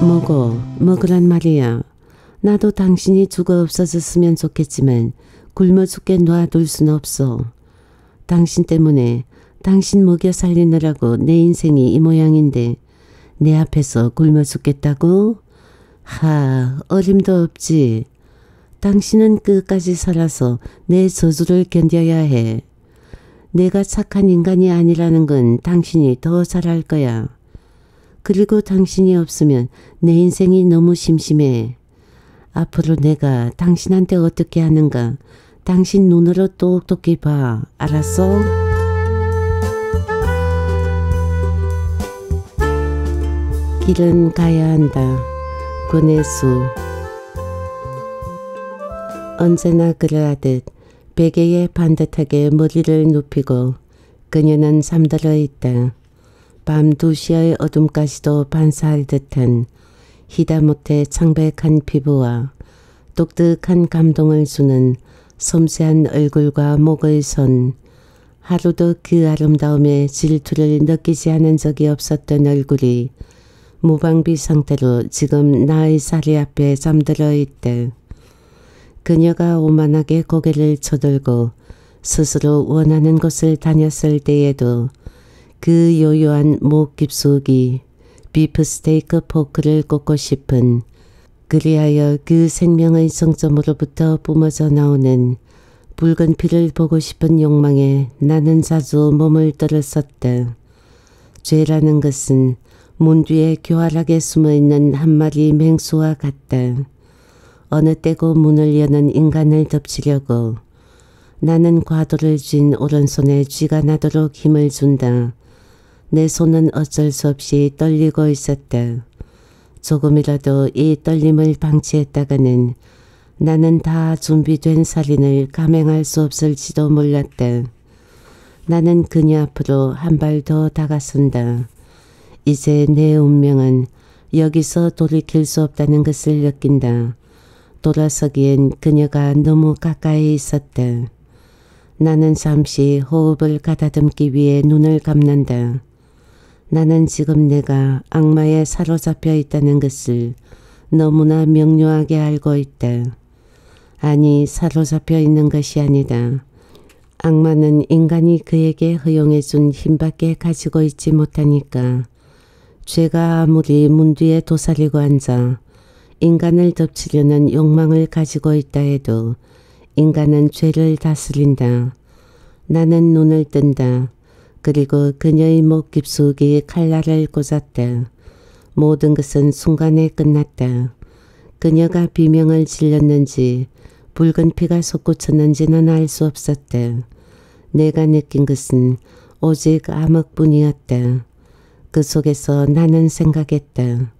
뭐고 먹으란 말이야. 나도 당신이 죽어 없어졌으면 좋겠지만 굶어 죽게 놔둘 순 없어. 당신 때문에 당신 먹여 살리느라고 내 인생이 이 모양인데 내 앞에서 굶어 죽겠다고? 하 어림도 없지. 당신은 끝까지 살아서 내 저주를 견뎌야 해. 내가 착한 인간이 아니라는 건 당신이 더잘알 거야. 그리고 당신이 없으면 내 인생이 너무 심심해. 앞으로 내가 당신한테 어떻게 하는가 당신 눈으로 똑똑히 봐. 알았어? 길은 가야 한다. 권혜수 언제나 그러하듯 베개에 반듯하게 머리를 눕히고 그녀는 잠들어 있다. 밤 2시의 어둠까지도 반사할 듯한 희다못해 창백한 피부와 독특한 감동을 주는 섬세한 얼굴과 목의 선 하루도 그 아름다움에 질투를 느끼지 않은 적이 없었던 얼굴이 무방비 상태로 지금 나의 사리 앞에 잠들어 있대. 그녀가 오만하게 고개를 쳐들고 스스로 원하는 곳을 다녔을 때에도 그 요요한 목 깊숙이 비프 스테이크 포크를 꽂고 싶은 그리하여 그 생명의 정점으로부터 뿜어져 나오는 붉은 피를 보고 싶은 욕망에 나는 자주 몸을 떨었었다. 죄라는 것은 문 뒤에 교활하게 숨어있는 한 마리 맹수와 같다. 어느 때고 문을 여는 인간을 덮치려고 나는 과도를 쥔 오른손에 쥐가 나도록 힘을 준다. 내 손은 어쩔 수 없이 떨리고 있었다. 조금이라도 이 떨림을 방치했다가는 나는 다 준비된 살인을 감행할 수 없을지도 몰랐다. 나는 그녀 앞으로 한 발 더 다가선다. 이제 내 운명은 여기서 돌이킬 수 없다는 것을 느낀다. 돌아서기엔 그녀가 너무 가까이 있었다. 나는 잠시 호흡을 가다듬기 위해 눈을 감는다. 나는 지금 내가 악마에 사로잡혀 있다는 것을 너무나 명료하게 알고 있다. 아니 사로잡혀 있는 것이 아니다. 악마는 인간이 그에게 허용해 준 힘밖에 가지고 있지 못하니까 죄가 아무리 문 뒤에 도사리고 앉아 인간을 덮치려는 욕망을 가지고 있다 해도 인간은 죄를 다스린다. 나는 눈을 뜬다. 그리고 그녀의 목 깊숙이 칼날을 꽂았다. 모든 것은 순간에 끝났다. 그녀가 비명을 질렀는지 붉은 피가 솟구쳤는지는 알 수 없었다. 내가 느낀 것은 오직 암흑뿐이었다. 그 속에서 나는 생각했다.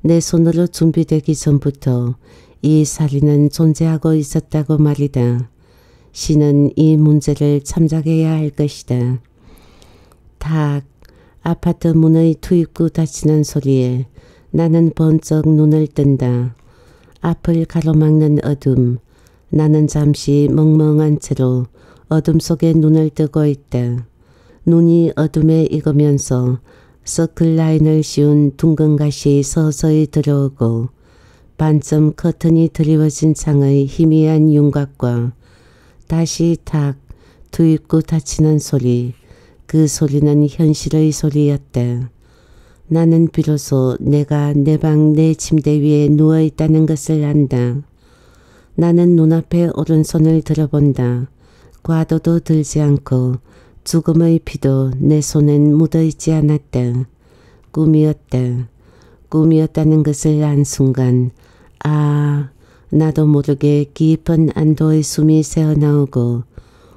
내 손으로 준비되기 전부터 이 살인은 존재하고 있었다고 말이다. 신은 이 문제를 참작해야 할 것이다. 탁 아파트 문의 투입구 닫히는 소리에 나는 번쩍 눈을 뜬다. 앞을 가로막는 어둠. 나는 잠시 멍멍한 채로 어둠 속에 눈을 뜨고 있다. 눈이 어둠에 익으면서 서클 라인을 씌운 둥근 가시 서서히 들어오고 반쯤 커튼이 드리워진 창의 희미한 윤곽과 다시 탁 투입구 닫히는 소리 그 소리는 현실의 소리였다. 나는 비로소 내가 내 방 내 침대 위에 누워있다는 것을 안다. 나는 눈앞에 오른손을 들어본다. 과도도 들지 않고 죽음의 피도 내 손엔 묻어있지 않았다. 꿈이었다. 꿈이었다는 것을 안 순간 아 나도 모르게 깊은 안도의 숨이 새어나오고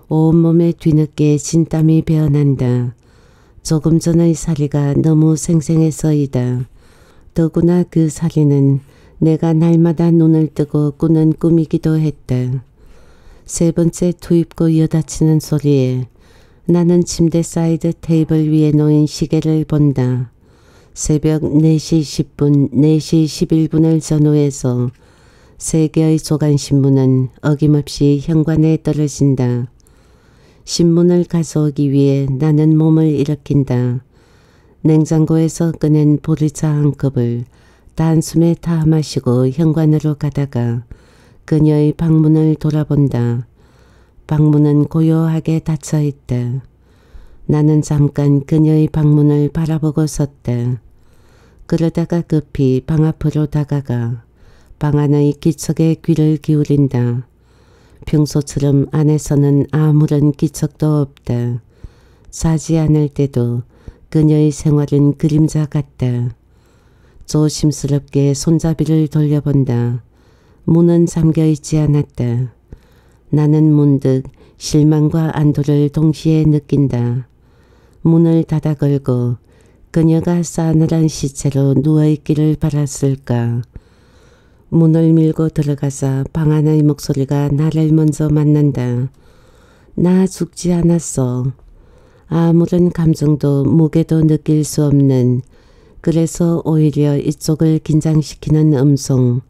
온몸에 뒤늦게 진땀이 배어난다. 조금 전의 사리가 너무 생생해서이다. 더구나 그 사리는 내가 날마다 눈을 뜨고 꾸는 꿈이기도 했다. 세 번째 투입구 여닫히는 소리에 나는 침대 사이드 테이블 위에 놓인 시계를 본다. 새벽 4시 10분, 4시 11분을 전후해서 세 개의 조간신문은 어김없이 현관에 떨어진다. 신문을 가져오기 위해 나는 몸을 일으킨다. 냉장고에서 꺼낸 보리차 한 컵을 단숨에 다 마시고 현관으로 가다가 그녀의 방문을 돌아본다. 방문은 고요하게 닫혀 있다. 나는 잠깐 그녀의 방문을 바라보고 섰다. 그러다가 급히 방 앞으로 다가가 방 안의 기척에 귀를 기울인다. 평소처럼 안에서는 아무런 기척도 없다. 자지 않을 때도 그녀의 생활은 그림자 같다. 조심스럽게 손잡이를 돌려본다. 문은 잠겨있지 않았다. 나는 문득 실망과 안도를 동시에 느낀다. 문을 닫아 걸고 그녀가 싸늘한 시체로 누워있기를 바랐을까. 문을 밀고 들어가서 방 안의 목소리가 나를 먼저 만난다. 나 죽지 않았어. 아무런 감정도 무게도 느낄 수 없는 그래서 오히려 이쪽을 긴장시키는 음성.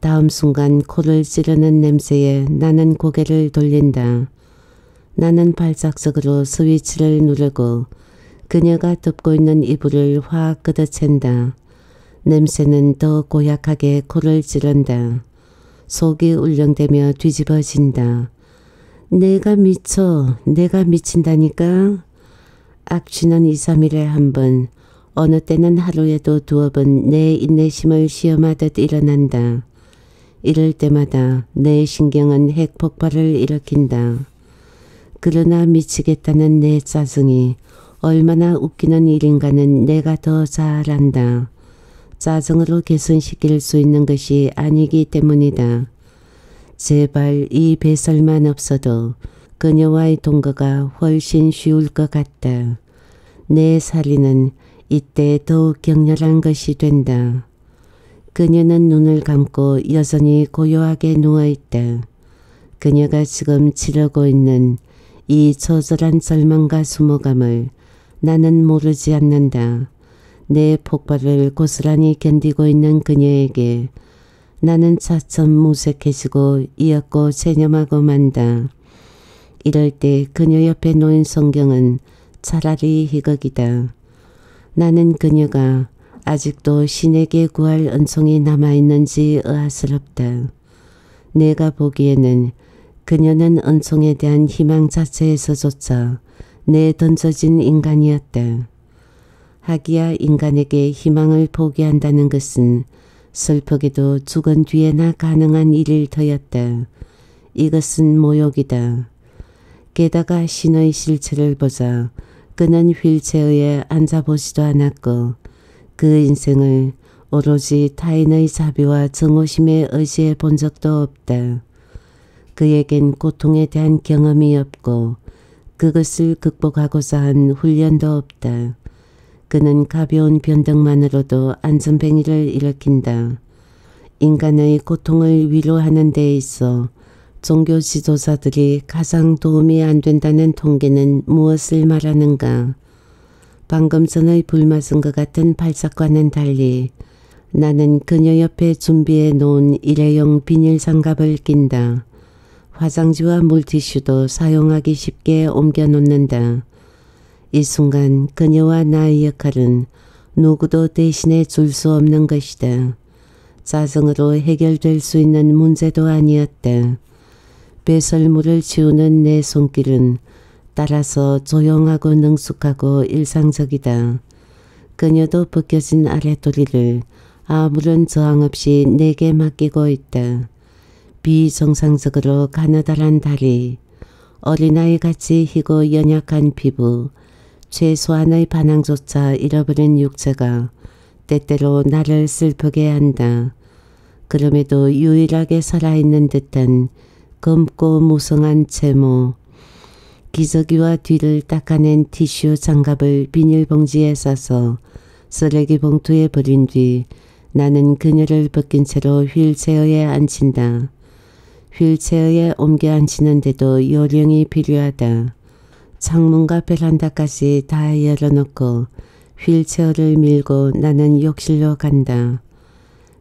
다음 순간 코를 찌르는 냄새에 나는 고개를 돌린다. 나는 발작적으로 스위치를 누르고 그녀가 덮고 있는 이불을 확 끄덕챈다. 냄새는 더 고약하게 코를 찌른다. 속이 울렁대며 뒤집어진다. 내가 미쳐. 내가 미친다니까. 악취는 2, 3일에 한 번, 어느 때는 하루에도 두어 번 내 인내심을 시험하듯 일어난다. 이럴 때마다 내 신경은 핵폭발을 일으킨다. 그러나 미치겠다는 내 짜증이 얼마나 웃기는 일인가는 내가 더 잘 안다. 짜증으로 개선시킬 수 있는 것이 아니기 때문이다. 제발 이 배설만 없어도 그녀와의 동거가 훨씬 쉬울 것 같다. 내 살이는 이때 더욱 격렬한 것이 된다. 그녀는 눈을 감고 여전히 고요하게 누워있다. 그녀가 지금 치르고 있는 이 처절한 절망과 수모감을 나는 모르지 않는다. 내 폭발을 고스란히 견디고 있는 그녀에게 나는 차츰 무색해지고 이었고 체념하고 만다. 이럴 때 그녀 옆에 놓인 성경은 차라리 희극이다. 나는 그녀가 아직도 신에게 구할 은총이 남아있는지 의아스럽다. 내가 보기에는 그녀는 은총에 대한 희망 자체에서조차 내 던져진 인간이었다. 하기야 인간에게 희망을 포기한다는 것은 슬프게도 죽은 뒤에나 가능한 일일 터였다. 이것은 모욕이다. 게다가 신의 실체를 보자 그는 휠체어에 앉아보지도 않았고 그 인생을 오로지 타인의 자비와 정오심에 의지해 본 적도 없다. 그에겐 고통에 대한 경험이 없고 그것을 극복하고자 한 훈련도 없다. 그는 가벼운 변덕만으로도 안전뱅이를 일으킨다. 인간의 고통을 위로하는 데 있어 종교 지도자들이 가장 도움이 안 된다는 통계는 무엇을 말하는가? 방금 전의 불맞은 것 같은 발작과는 달리 나는 그녀 옆에 준비해 놓은 일회용 비닐 장갑을 낀다. 화장지와 물티슈도 사용하기 쉽게 옮겨 놓는다. 이 순간 그녀와 나의 역할은 누구도 대신해 줄 수 없는 것이다. 자성으로 해결될 수 있는 문제도 아니었다. 배설물을 치우는 내 손길은 따라서 조용하고 능숙하고 일상적이다. 그녀도 벗겨진 아랫도리를 아무런 저항 없이 내게 맡기고 있다. 비정상적으로 가느다란 다리, 어린아이 같이 희고 연약한 피부, 최소한의 반항조차 잃어버린 육체가 때때로 나를 슬프게 한다. 그럼에도 유일하게 살아있는 듯한 검고 무성한 채모, 기저귀와 뒤를 닦아낸 티슈 장갑을 비닐봉지에 싸서 쓰레기 봉투에 버린 뒤 나는 그녀를 벗긴 채로 휠체어에 앉힌다. 휠체어에 옮겨 앉히는데도 요령이 필요하다. 창문과 베란다까지 다 열어놓고 휠체어를 밀고 나는 욕실로 간다.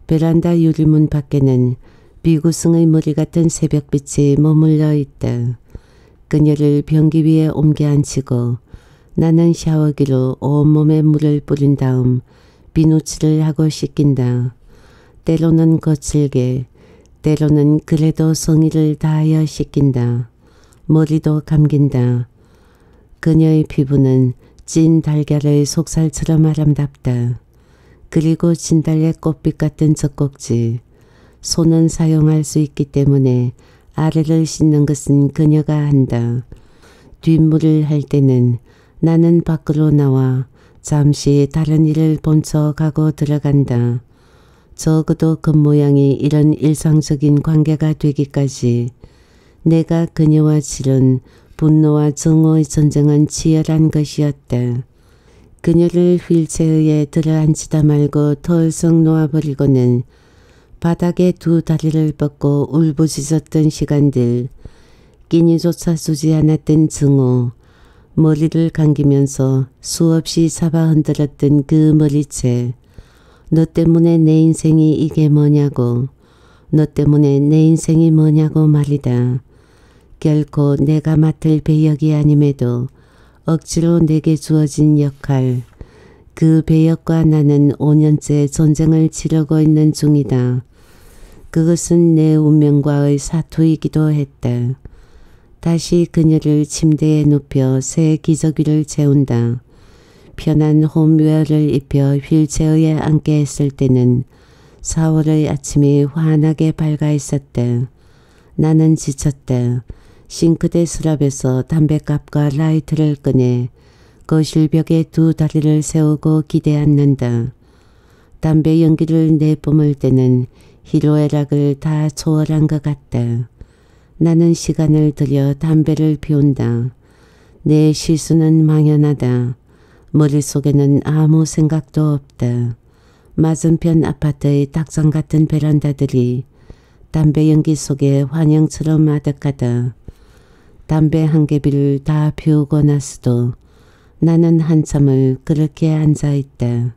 베란다 유리문 밖에는 비구승의 머리 같은 새벽빛이 머물러 있다. 그녀를 변기 위에 옮겨 앉히고 나는 샤워기로 온몸에 물을 뿌린 다음 비누칠을 하고 씻긴다. 때로는 거칠게 때로는 그래도 성의를 다하여 씻긴다. 머리도 감긴다. 그녀의 피부는 찐 달걀의 속살처럼 아름답다. 그리고 진달래 꽃빛 같은 젖꼭지. 손은 사용할 수 있기 때문에 아래를 씻는 것은 그녀가 한다. 뒷물을 할 때는 나는 밖으로 나와 잠시 다른 일을 본쳐 가고 들어간다. 적어도 겉모양이 이런 일상적인 관계가 되기까지 내가 그녀와 치른 분노와 정오의 전쟁은 치열한 것이었다. 그녀를 휠체어에 들어앉히다 말고 털썩 놓아버리고는 바닥에 두 다리를 뻗고 울부짖었던 시간들, 끼니조차 주지 않았던 증오, 머리를 감기면서 수없이 잡아 흔들었던 그 머리채, 너 때문에 내 인생이 이게 뭐냐고, 너 때문에 내 인생이 뭐냐고 말이다. 결코 내가 맡을 배역이 아님에도 억지로 내게 주어진 역할, 그 배역과 나는 5년째 전쟁을 치르고 있는 중이다. 그것은 내 운명과의 사투이기도 했다. 다시 그녀를 침대에 눕혀 새 기저귀를 채운다. 편한 홈웨어를 입혀 휠체어에 앉게 했을 때는 4월의 아침이 환하게 밝아 있었다. 나는 지쳤다. 싱크대 수납에서 담배갑과 라이트를 꺼내 거실벽에 두 다리를 세우고 기대 앉는다. 담배 연기를 내뿜을 때는 희로애락을 다 초월한 것 같다. 나는 시간을 들여 담배를 피운다. 내 실수는 망연하다. 머릿속에는 아무 생각도 없다. 맞은편 아파트의 닭장 같은 베란다들이 담배 연기 속에 환영처럼 아득하다. 담배 한 개비를 다 피우고 나서도 나는 한참을 그렇게 앉아있다.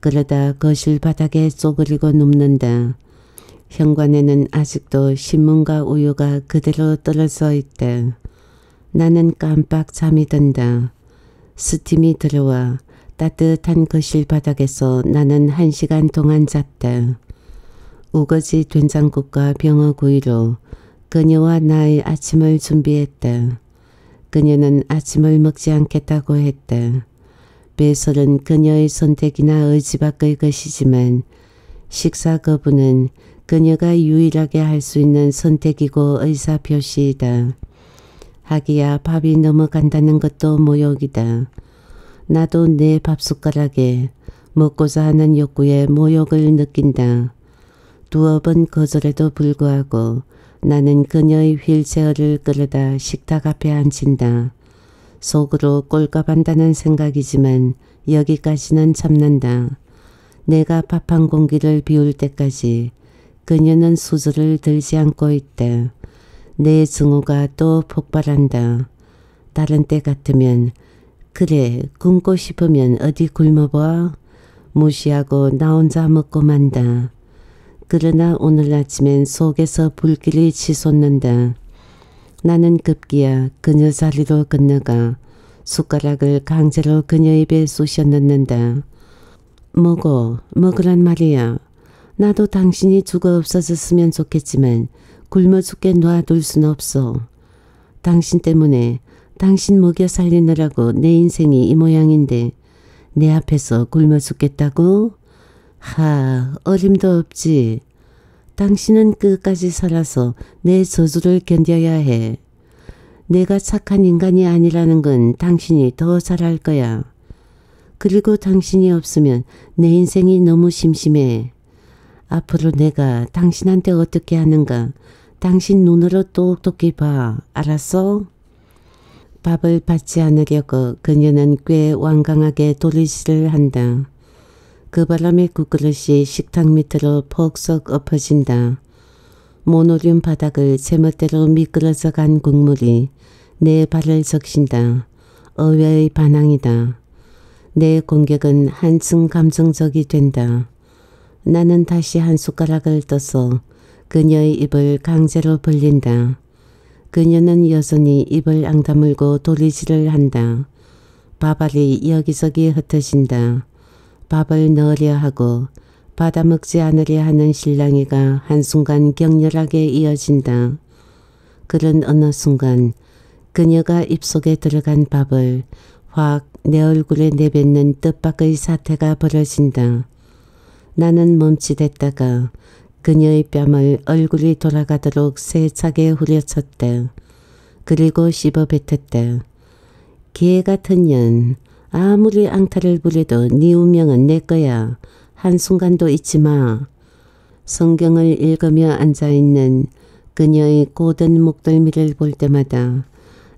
그러다 거실 바닥에 쪼그리고 눕는다. 현관에는 아직도 신문과 우유가 그대로 떨어져 있다. 나는 깜빡 잠이 든다. 스팀이 들어와 따뜻한 거실 바닥에서 나는 한 시간 동안 잤다. 우거지 된장국과 병어구이로 그녀와 나의 아침을 준비했다. 그녀는 아침을 먹지 않겠다고 했다. 배설은 그녀의 선택이나 의지 밖의 것이지만 식사 거부는 그녀가 유일하게 할 수 있는 선택이고 의사표시이다. 하기야 밥이 넘어간다는 것도 모욕이다. 나도 내 밥숟가락에 먹고자 하는 욕구에 모욕을 느낀다. 두어 번 거절에도 불구하고 나는 그녀의 휠체어를 끌어다 식탁 앞에 앉힌다. 속으로 꼴값한다는 생각이지만 여기까지는 참는다. 내가 밥 한 공기를 비울 때까지 그녀는 수저를 들지 않고 있다. 내 증오가 또 폭발한다. 다른 때 같으면 그래 굶고 싶으면 어디 굶어봐 무시하고 나 혼자 먹고 만다. 그러나 오늘 아침엔 속에서 불길이 치솟는다. 나는 급기야 그녀 자리로 건너가 숟가락을 강제로 그녀 입에 쑤셔 넣는다. 먹어, 먹으란 말이야. 나도 당신이 죽어 없어졌으면 좋겠지만 굶어 죽게 놔둘 순 없어. 당신 때문에 당신 먹여 살리느라고 내 인생이 이 모양인데 내 앞에서 굶어 죽겠다고? 하, 어림도 없지. 당신은 끝까지 살아서 내 저주를 견뎌야 해. 내가 착한 인간이 아니라는 건 당신이 더 잘할 거야. 그리고 당신이 없으면 내 인생이 너무 심심해. 앞으로 내가 당신한테 어떻게 하는가 당신 눈으로 똑똑히 봐. 알았어? 밥을 받지 않으려고 그녀는 꽤 완강하게 도리질을 한다. 그 바람에 국그릇이 식탁 밑으로 폭석 엎어진다. 모노륨 바닥을 제멋대로 미끄러져 간 국물이 내 발을 적신다. 의외의 반항이다. 내 공격은 한층 감정적이 된다. 나는 다시 한 숟가락을 떠서 그녀의 입을 강제로 벌린다. 그녀는 여전히 입을 앙다물고 도리질을 한다. 밥알이 여기저기 흩어진다. 밥을 넣으려 하고 받아먹지 않으려 하는 신랑이가 한순간 격렬하게 이어진다. 그런 어느 순간 그녀가 입속에 들어간 밥을 확 내 얼굴에 내뱉는 뜻밖의 사태가 벌어진다. 나는 멈칫했다가 그녀의 뺨을 얼굴이 돌아가도록 세차게 후려쳤다. 그리고 씹어 뱉었다. 개 같은 년 아무리 앙탈을 부려도 네 운명은 내 거야. 한순간도 잊지 마. 성경을 읽으며 앉아있는 그녀의 고든 목덜미를 볼 때마다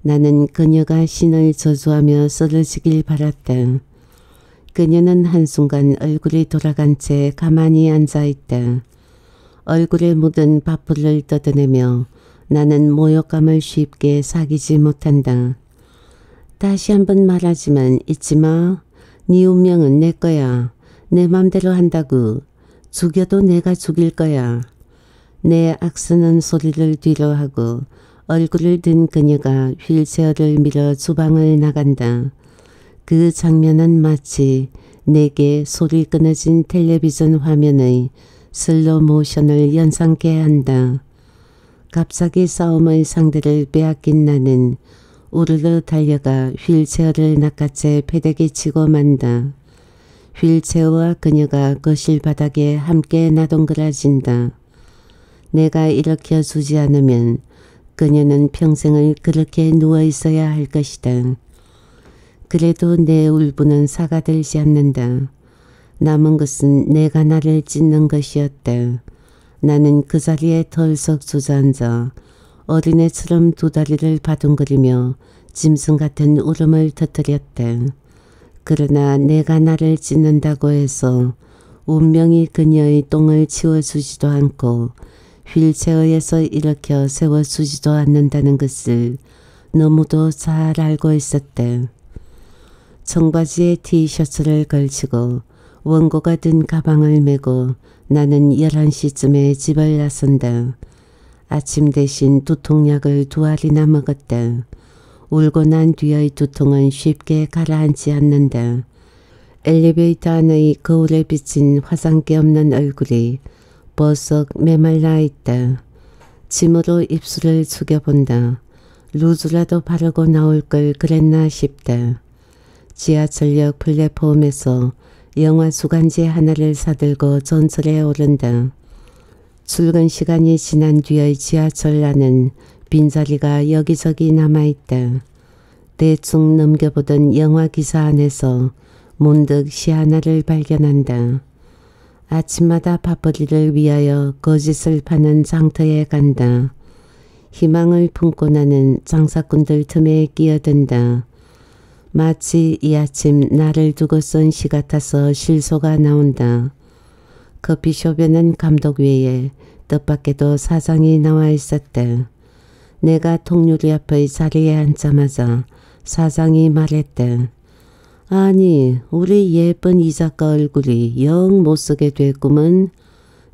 나는 그녀가 신을 저주하며 쓰러지길 바랐다. 그녀는 한순간 얼굴이 돌아간 채 가만히 앉아있다. 얼굴에 묻은 밥풀을 뜯어내며 나는 모욕감을 쉽게 사귀지 못한다. 다시 한번 말하지만 잊지 마. 네 운명은 내 거야. 내 맘대로 한다고. 죽여도 내가 죽일 거야. 내 악쓰는 소리를 뒤로 하고 얼굴을 든 그녀가 휠체어를 밀어 주방을 나간다. 그 장면은 마치 내게 소리 끊어진 텔레비전 화면의 슬로 모션을 연상케 한다. 갑자기 싸움의 상대를 빼앗긴 나는 우르르 달려가 휠체어를 낚아채 패대기 치고 만다. 휠체어와 그녀가 거실 바닥에 함께 나동그라진다. 내가 일으켜 주지 않으면 그녀는 평생을 그렇게 누워 있어야 할 것이다. 그래도 내 울분은 사가들지 않는다. 남은 것은 내가 나를 찢는 것이었다. 나는 그 자리에 덜썩 주저앉아 어린애처럼 두 다리를 바둥거리며 짐승 같은 울음을 터뜨렸다. 그러나 내가 나를 찢는다고 해서 운명이 그녀의 똥을 치워주지도 않고 휠체어에서 일으켜 세워주지도 않는다는 것을 너무도 잘 알고 있었다. 청바지에 티셔츠를 걸치고 원고가 든 가방을 메고 나는 11시쯤에 집을 나선다. 아침 대신 두통약을 두 알이나 먹었다. 울고 난 뒤의 두통은 쉽게 가라앉지 않는다. 엘리베이터 안의 거울에 비친 화상기 없는 얼굴이 버석 메말라 있다. 침으로 입술을 죽여본다. 루즈라도 바르고 나올 걸 그랬나 싶다. 지하철역 플랫폼에서 영화 수간지 하나를 사들고 전철에 오른다. 출근 시간이 지난 뒤의 지하철 안은 빈자리가 여기저기 남아있다. 대충 넘겨보던 영화 기사 안에서 문득 시 하나를 발견한다. 아침마다 밥벌이를 위하여 거짓을 파는 장터에 간다. 희망을 품고 나는 장사꾼들 틈에 끼어든다. 마치 이 아침 나를 두고 쓴 시 같아서 실소가 나온다. 커피숍에는 감독 외에 뜻밖에도 사장이 나와 있었다. 내가 통유리 앞의 자리에 앉자마자 사장이 말했다. 아니 우리 예쁜 이 작가 얼굴이 영 못쓰게 됐구먼.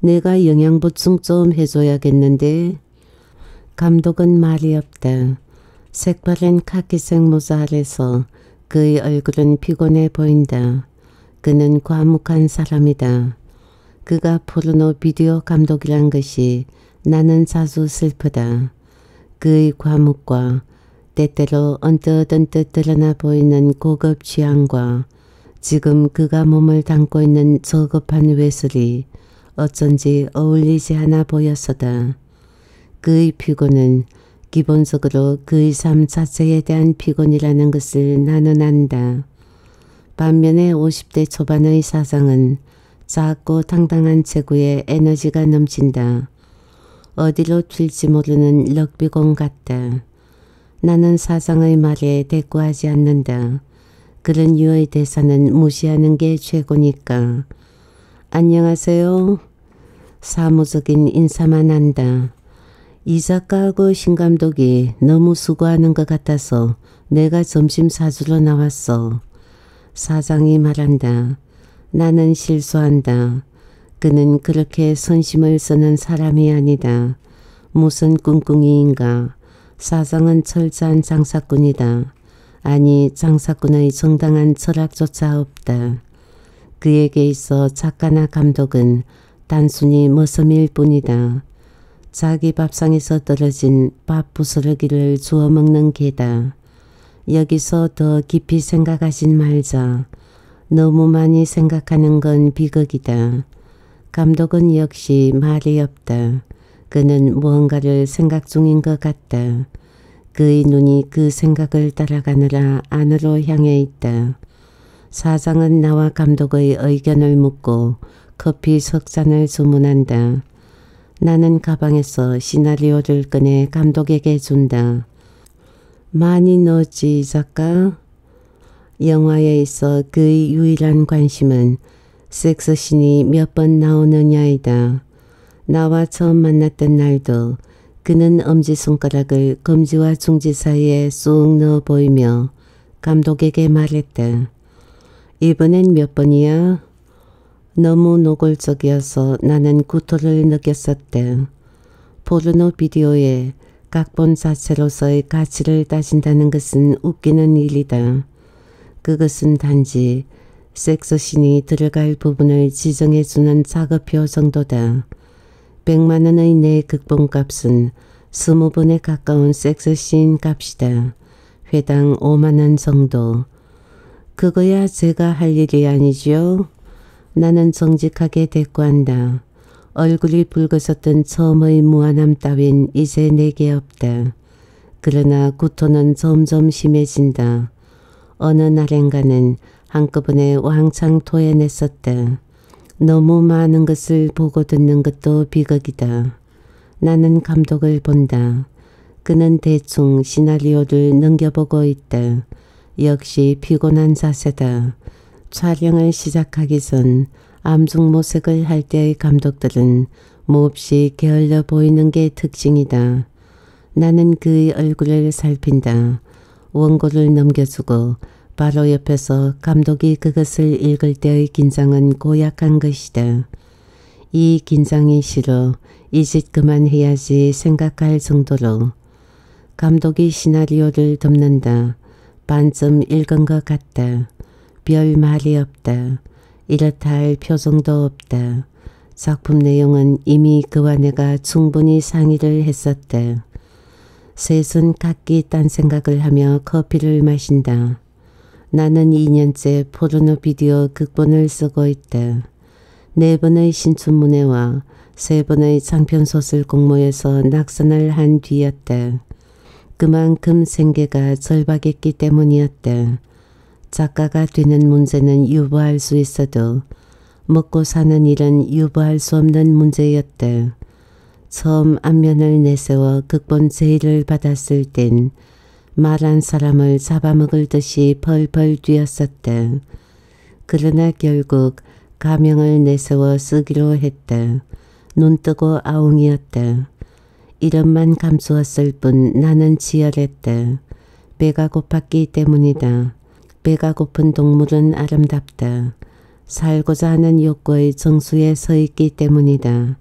내가 영양 보충 좀 해줘야겠는데. 감독은 말이 없다. 색바른 카키색 모자 아래서 그의 얼굴은 피곤해 보인다. 그는 과묵한 사람이다. 그가 포르노 비디오 감독이란 것이 나는 자주 슬프다. 그의 과묵과 때때로 언뜻 언뜻 드러나 보이는 고급 취향과 지금 그가 몸을 담고 있는 저급한 외술이 어쩐지 어울리지 않아 보였어다. 그의 피곤은 기본적으로 그의 삶 자체에 대한 피곤이라는 것을 나는 안다. 반면에 50대 초반의 사상은 작고 당당한 체구에 에너지가 넘친다. 어디로 튈지 모르는 럭비공 같다. 나는 사상의 말에 대꾸하지 않는다. 그런 유의 대사는 무시하는 게 최고니까. 안녕하세요. 사무적인 인사만 한다. 이 작가하고 신 감독이 너무 수고하는 것 같아서 내가 점심 사주러 나왔어. 사장이 말한다. 나는 실수한다. 그는 그렇게 선심을 쓰는 사람이 아니다. 무슨 꿍꿍이인가. 사장은 철저한 장사꾼이다. 아니 장사꾼의 정당한 철학조차 없다. 그에게 있어 작가나 감독은 단순히 머슴일 뿐이다. 자기 밥상에서 떨어진 밥 부스러기를 주워 먹는 개다. 여기서 더 깊이 생각하진 말자. 너무 많이 생각하는 건 비극이다. 감독은 역시 말이 없다. 그는 무언가를 생각 중인 것 같다. 그의 눈이 그 생각을 따라가느라 안으로 향해 있다. 사장은 나와 감독의 의견을 묻고 커피 석 잔을 주문한다. 나는 가방에서 시나리오를 꺼내 감독에게 준다. 많이 넣었지 작가? 영화에 있어 그의 유일한 관심은 섹스신이 몇 번 나오느냐이다. 나와 처음 만났던 날도 그는 엄지손가락을 검지와 중지 사이에 쑥 넣어 보이며 감독에게 말했다. 이번엔 몇 번이야? 너무 노골적이어서 나는 구토를 느꼈었대. 포르노 비디오에 각본 자체로서의 가치를 따진다는 것은 웃기는 일이다. 그것은 단지 섹스신이 들어갈 부분을 지정해주는 작업표 정도다. 100만 원의 내 극본값은 20번에 가까운 섹스씬 값이다. 회당 5만 원 정도. 그거야 제가 할 일이 아니지요. 나는 정직하게 대꾸한다. 얼굴이 붉어졌던 처음의 무한함 따윈 이제 내게 없다. 그러나 구토는 점점 심해진다. 어느 날엔가는 한꺼번에 왕창 토해냈었다. 너무 많은 것을 보고 듣는 것도 비극이다. 나는 감독을 본다. 그는 대충 시나리오를 넘겨보고 있다. 역시 피곤한 자세다. 촬영을 시작하기 전 암중 모색을 할 때의 감독들은 몹시 게을러 보이는 게 특징이다. 나는 그의 얼굴을 살핀다. 원고를 넘겨주고 바로 옆에서 감독이 그것을 읽을 때의 긴장은 고약한 것이다. 이 긴장이 싫어 이 짓 그만해야지 생각할 정도로 감독이 시나리오를 덮는다. 반쯤 읽은 것 같다. 별 말이 없다. 이렇다 할 표정도 없다. 작품 내용은 이미 그와 내가 충분히 상의를 했었다. 셋은 각기 딴 생각을 하며 커피를 마신다. 나는 2년째 포르노 비디오 극본을 쓰고 있다. 네 번의 신춘문예와 세 번의 장편소설 공모에서 낙선을 한 뒤였다. 그만큼 생계가 절박했기 때문이었다. 작가가 되는 문제는 유보할 수 있어도 먹고 사는 일은 유보할 수 없는 문제였다. 처음 안면을 내세워 극본 제의를 받았을 땐 말한 사람을 잡아먹을 듯이 펄펄 뛰었었다. 그러나 결국 가명을 내세워 쓰기로 했다. 눈뜨고 아웅이었다. 이름만 감추었을 뿐 나는 치열했다. 배가 고팠기 때문이다. 배가 고픈 동물은 아름답다. 살고자 하는 욕구의 정수에 서 있기 때문이다.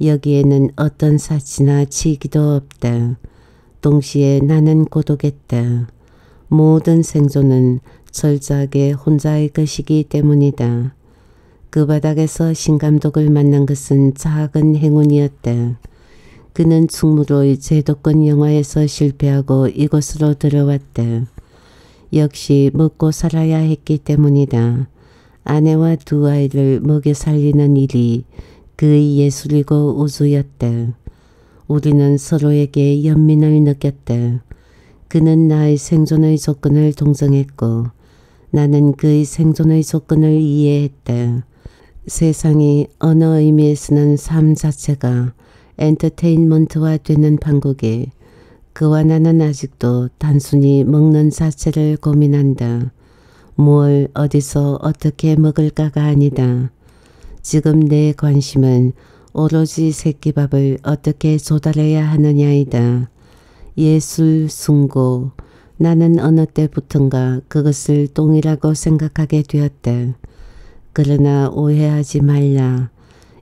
여기에는 어떤 사치나 치기도 없다. 동시에 나는 고독했다. 모든 생존은 철저하게 혼자의 것이기 때문이다. 그 바닥에서 신감독을 만난 것은 작은 행운이었다. 그는 충무로의 제도권 영화에서 실패하고 이곳으로 들어왔다. 역시 먹고 살아야 했기 때문이다. 아내와 두 아이를 먹여 살리는 일이 그의 예술이고 우주였다. 우리는 서로에게 연민을 느꼈다. 그는 나의 생존의 조건을 동정했고 나는 그의 생존의 조건을 이해했다. 세상이 어느 의미에서는 삶 자체가 엔터테인먼트화 되는 판국에 그와 나는 아직도 단순히 먹는 자체를 고민한다. 뭘 어디서 어떻게 먹을까가 아니다. 지금 내 관심은 오로지 새끼밥을 어떻게 조달해야 하느냐이다. 예술, 숭고, 나는 어느 때부턴가 그것을 똥이라고 생각하게 되었다. 그러나 오해하지 말라.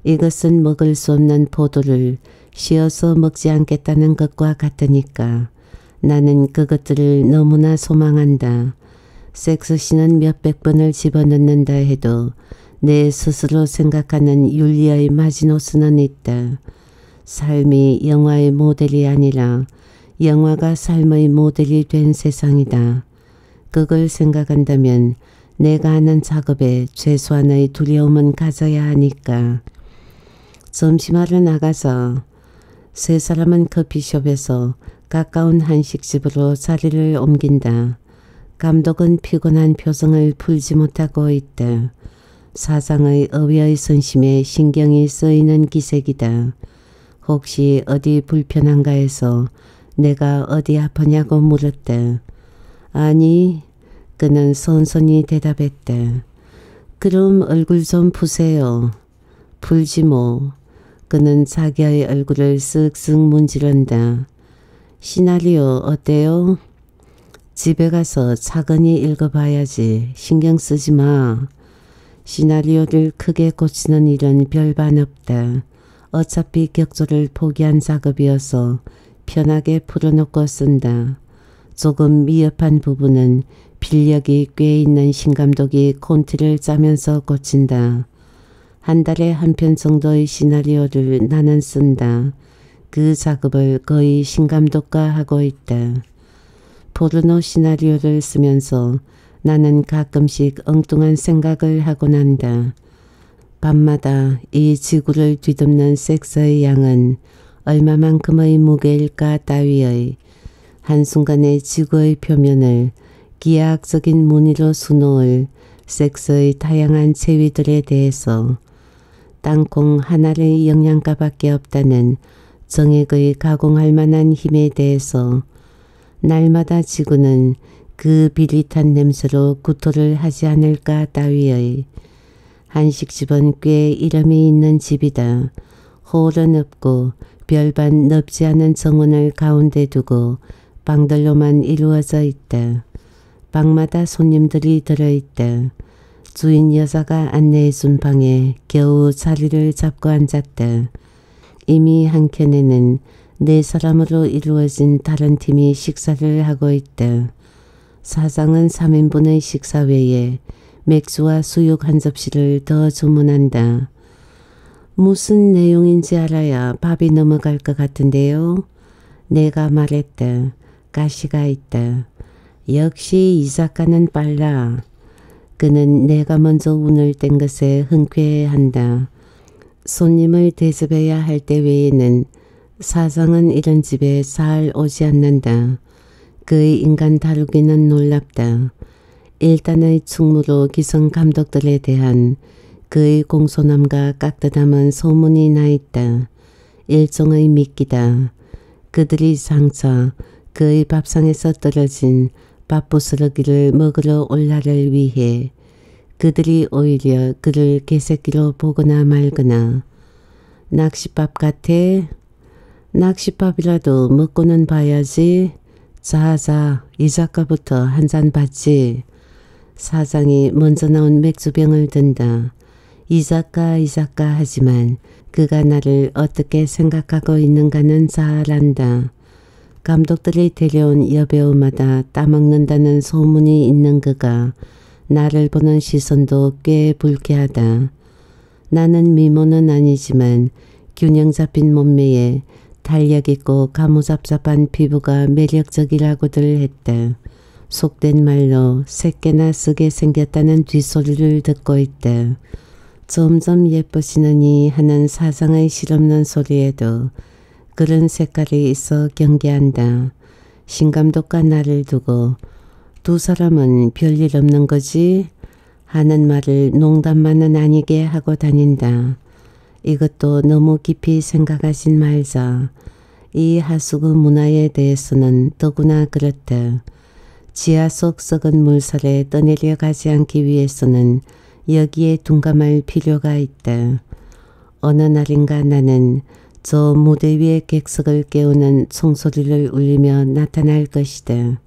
이것은 먹을 수 없는 포도를 쉬어서 먹지 않겠다는 것과 같으니까 나는 그것들을 너무나 소망한다. 섹스신은 몇백 번을 집어넣는다 해도 내 스스로 생각하는 윤리의 마지노선은 있다. 삶이 영화의 모델이 아니라 영화가 삶의 모델이 된 세상이다. 그걸 생각한다면 내가 하는 작업에 최소한의 두려움은 가져야 하니까. 점심하러 나가서 세 사람은 커피숍에서 가까운 한식집으로 자리를 옮긴다. 감독은 피곤한 표정을 풀지 못하고 있다. 사상의 어휘의 선심에 신경이 쓰이는 기색이다. 혹시 어디 불편한가 해서 내가 어디 아프냐고 물었다. 아니, 그는 선선히 대답했다. 그럼 얼굴 좀 푸세요. 풀지 뭐. 그는 자기의 얼굴을 쓱쓱 문지른다. 시나리오 어때요? 집에 가서 차근히 읽어봐야지. 신경 쓰지 마. 시나리오를 크게 고치는 일은 별반 없다. 어차피 격조를 포기한 작업이어서 편하게 풀어놓고 쓴다. 조금 미흡한 부분은 필력이 꽤 있는 신감독이 콘티를 짜면서 고친다. 한 달에 한 편 정도의 시나리오를 나는 쓴다. 그 작업을 거의 신감독과 하고 있다. 포르노 시나리오를 쓰면서 나는 가끔씩 엉뚱한 생각을 하곤 한다. 밤마다 이 지구를 뒤덮는 섹스의 양은 얼마만큼의 무게일까 따위의 한순간에 지구의 표면을 기하학적인 무늬로 수놓을 섹스의 다양한 체위들에 대해서 땅콩 하나의 영양가밖에 없다는 정액의 가공할 만한 힘에 대해서 날마다 지구는 그 비릿한 냄새로 구토를 하지 않을까 따위의 한식집은 꽤 이름이 있는 집이다. 홀은 없고 별반 넓지 않은 정원을 가운데 두고 방들로만 이루어져 있다. 방마다 손님들이 들어있다. 주인 여자가 안내해준 방에 겨우 자리를 잡고 앉았다. 이미 한켠에는 네 사람으로 이루어진 다른 팀이 식사를 하고 있다. 사장은 3인분의 식사 외에 맥주와 수육 한 접시를 더 주문한다. 무슨 내용인지 알아야 밥이 넘어갈 것 같은데요. 내가 말했다. 가시가 있다. 역시 이 작가는 빨라. 그는 내가 먼저 운을 뗀 것에 흔쾌해한다. 손님을 대접해야 할 때 외에는 사장은 이런 집에 잘 오지 않는다. 그의 인간 다루기는 놀랍다. 일단의 충무로 기성 감독들에 대한 그의 공손함과 깍듯함은 소문이 나 있다. 일종의 미끼다. 그들이 상처, 그의 밥상에서 떨어진 밥부스러기를 먹으러 올라를 위해 그들이 오히려 그를 개새끼로 보거나 말거나 낚시밥 같아? 낚시밥이라도 먹고는 봐야지. 자자 이 작가부터 한 잔 받지. 사장이 먼저 나온 맥주병을 든다. 이 작가 이 작가 하지만 그가 나를 어떻게 생각하고 있는가는 잘 안다. 감독들이 데려온 여배우마다 따먹는다는 소문이 있는 그가 나를 보는 시선도 꽤 불쾌하다. 나는 미모는 아니지만 균형 잡힌 몸매에 탄력 있고 가무잡잡한 피부가 매력적이라고들 했다. 속된 말로 새끼나 쓰게 생겼다는 뒷소리를 듣고 있다. 점점 예뻐지느니 하는 사상의 실없는 소리에도 그런 색깔이 있어 경계한다. 신감독과 나를 두고 두 사람은 별일 없는 거지 하는 말을 농담만은 아니게 하고 다닌다. 이것도 너무 깊이 생각하진 말자. 이 하수구 문화에 대해서는 더구나 그렇다. 지하 속 썩은 물살에 떠내려 가지 않기 위해서는 여기에 둔감할 필요가 있다. 어느 날인가 나는 저 무대 위의 객석을 깨우는 총소리를 울리며 나타날 것이다.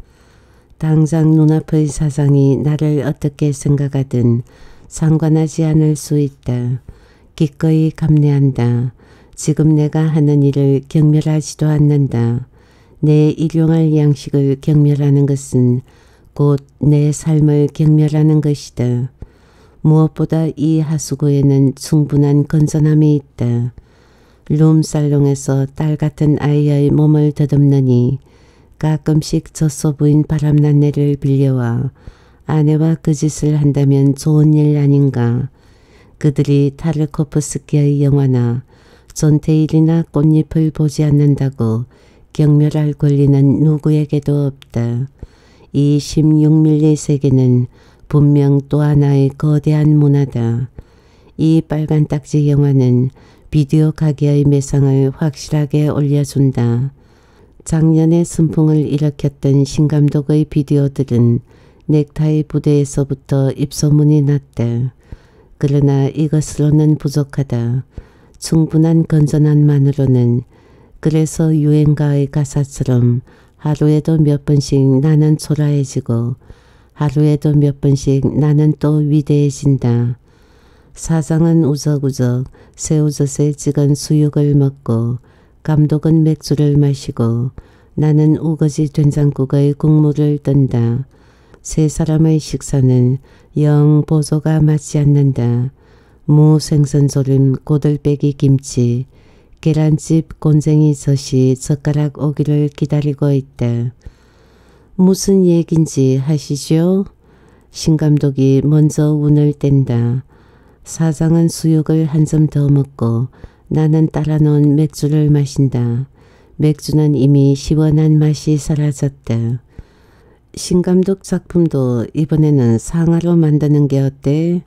당장 눈앞의 사상이 나를 어떻게 생각하든 상관하지 않을 수 있다. 기꺼이 감내한다. 지금 내가 하는 일을 경멸하지도 않는다. 내 일용할 양식을 경멸하는 것은 곧 내 삶을 경멸하는 것이다. 무엇보다 이 하수구에는 충분한 건전함이 있다. 룸살롱에서 딸 같은 아이의 몸을 더듬느니 가끔씩 젖소 부인 바람난 내를 빌려와 아내와 그 짓을 한다면 좋은 일 아닌가. 그들이 타르코프스키의 영화나 존테일이나 꽃잎을 보지 않는다고 경멸할 권리는 누구에게도 없다. 이 16밀리 세계는 분명 또 하나의 거대한 문화다. 이 빨간 딱지 영화는 비디오 가게의 매상을 확실하게 올려준다. 작년에 순풍을 일으켰던 신감독의 비디오들은 넥타이 부대에서부터 입소문이 났다. 그러나 이것으로는 부족하다. 충분한 건전함만으로는 그래서 유행가의 가사처럼 하루에도 몇 번씩 나는 초라해지고 하루에도 몇 번씩 나는 또 위대해진다. 사장은 우적우적 새우젓에 찍은 수육을 먹고 감독은 맥주를 마시고 나는 우거지 된장국의 국물을 뜬다. 세 사람의 식사는 영 보조가 맞지 않는다. 무 생선 조림 고들빼기 김치 계란집 곤쟁이 젖이 젓가락 오기를 기다리고 있다. 무슨 얘긴지 하시죠? 신감독이 먼저 운을 뗀다. 사장은 수육을 한 점 더 먹고 나는 따라 놓은 맥주를 마신다. 맥주는 이미 시원한 맛이 사라졌다. 신감독 작품도 이번에는 상하로 만드는 게 어때?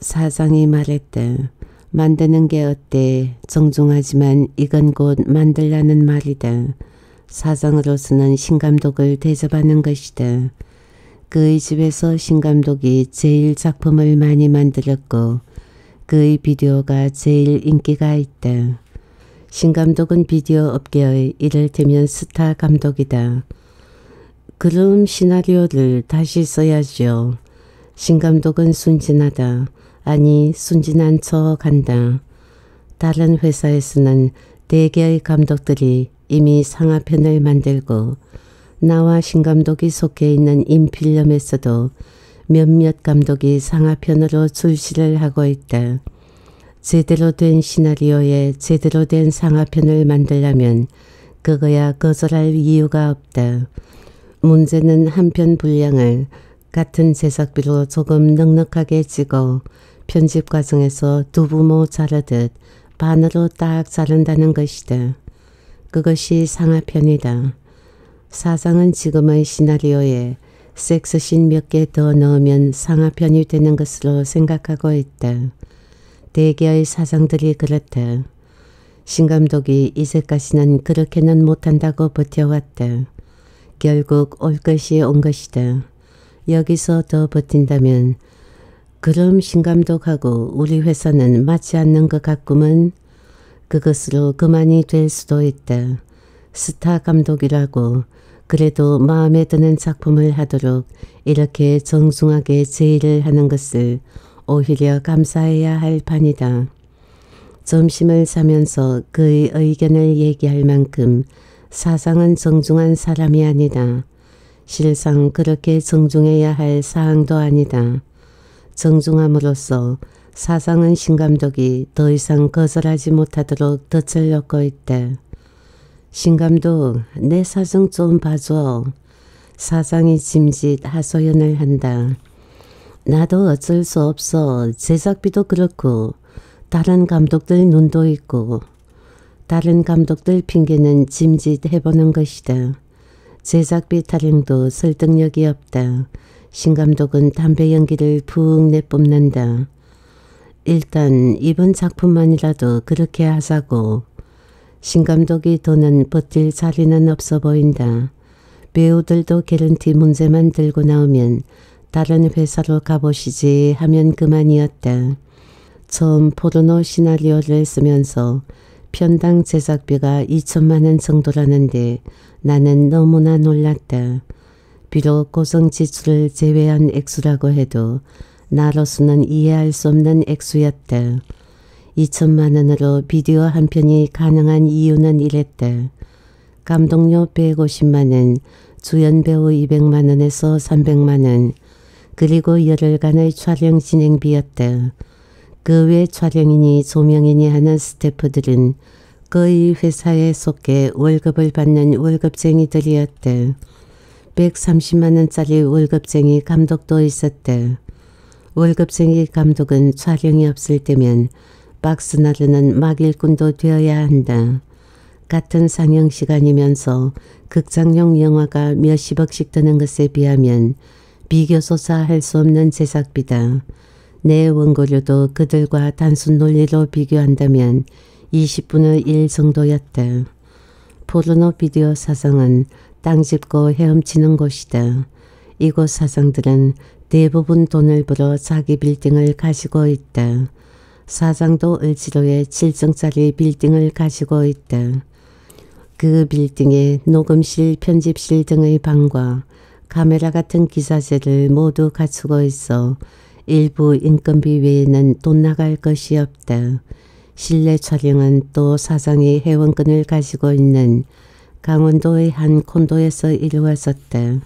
사장이 말했다. 만드는 게 어때? 정중하지만 이건 곧 만들라는 말이다. 사장으로서는 신감독을 대접하는 것이다. 그의 집에서 신감독이 제일 작품을 많이 만들었고 그의 비디오가 제일 인기가 있다. 신감독은 비디오 업계의 이를테면 스타 감독이다. 그럼 시나리오를 다시 써야죠. 신감독은 순진하다. 아니 순진한 척 한다. 다른 회사에서는 대개의 감독들이 이미 상하편을 만들고 나와 신감독이 속해 있는 인필름에서도 몇몇 감독이 상하편으로 출시를 하고 있다. 제대로 된 시나리오에 제대로 된 상하편을 만들려면 그거야 거절할 이유가 없다. 문제는 한편 분량을 같은 제작비로 조금 넉넉하게 찍어 편집 과정에서 두부모 자르듯 반으로 딱 자른다는 것이다. 그것이 상하편이다. 사상은 지금의 시나리오에 섹스신 몇개 더 넣으면 상하편이 되는 것으로 생각하고 있다. 대개의 사상들이 그렇다. 신감독이 이제까지는 그렇게는 못한다고 버텨왔다. 결국 올 것이 온 것이다. 여기서 더 버틴다면 그럼 신감독하고 우리 회사는 맞지 않는 것 같구먼 그것으로 그만이 될 수도 있다. 스타 감독이라고 그래도 마음에 드는 작품을 하도록 이렇게 정중하게 제의를 하는 것을 오히려 감사해야 할 판이다. 점심을 사면서 그의 의견을 얘기할 만큼 사상은 정중한 사람이 아니다. 실상 그렇게 정중해야 할 사항도 아니다. 정중함으로써 사상은 신감독이 더 이상 거절하지 못하도록 덫을 넣고 있다. 신감독 내 사정 좀 봐줘. 사장이 짐짓 하소연을 한다. 나도 어쩔 수 없어. 제작비도 그렇고 다른 감독들 눈도 있고 다른 감독들 핑계는 짐짓 해보는 것이다. 제작비 타령도 설득력이 없다. 신감독은 담배 연기를 푹 내뿜는다. 일단 이번 작품만이라도 그렇게 하자고. 신감독이 더는 버틸 자리는 없어 보인다. 배우들도 개런티 문제만 들고 나오면 다른 회사로 가보시지 하면 그만이었다. 처음 포르노 시나리오를 쓰면서 편당 제작비가 2천만 원 정도라는데 나는 너무나 놀랐다. 비록 고정 지출을 제외한 액수라고 해도 나로서는 이해할 수 없는 액수였다. 2천만 원으로 비디오 한 편이 가능한 이유는 이랬다. 감독료 150만 원, 주연 배우 200만 원에서 300만 원, 그리고 열흘간의 촬영 진행비였다. 그 외 촬영이니 조명이니 하는 스태프들은 거의 회사에 속해 월급을 받는 월급쟁이들이었다. 130만원짜리 월급쟁이 감독도 있었다. 월급쟁이 감독은 촬영이 없을 때면 박스 나르는 막일꾼도 되어야 한다. 같은 상영 시간이면서 극장용 영화가 몇십억씩 드는 것에 비하면 비교조차 할수 없는 제작비다. 내 원고료도 그들과 단순 논리로 비교한다면 20분의 1 정도였다. 포르노 비디오 사상은 땅 짚고 헤엄치는 곳이다. 이곳 사장들은 대부분 돈을 벌어 자기 빌딩을 가지고 있다. 사장도 을지로에 7층짜리 빌딩을 가지고 있다. 그 빌딩에 녹음실, 편집실 등의 방과 카메라 같은 기사제를 모두 갖추고 있어 일부 인건비 외에는 돈 나갈 것이 없다. 실내 촬영은 또 사장이 회원권을 가지고 있는 강원도의 한 콘도에서 이루어졌다.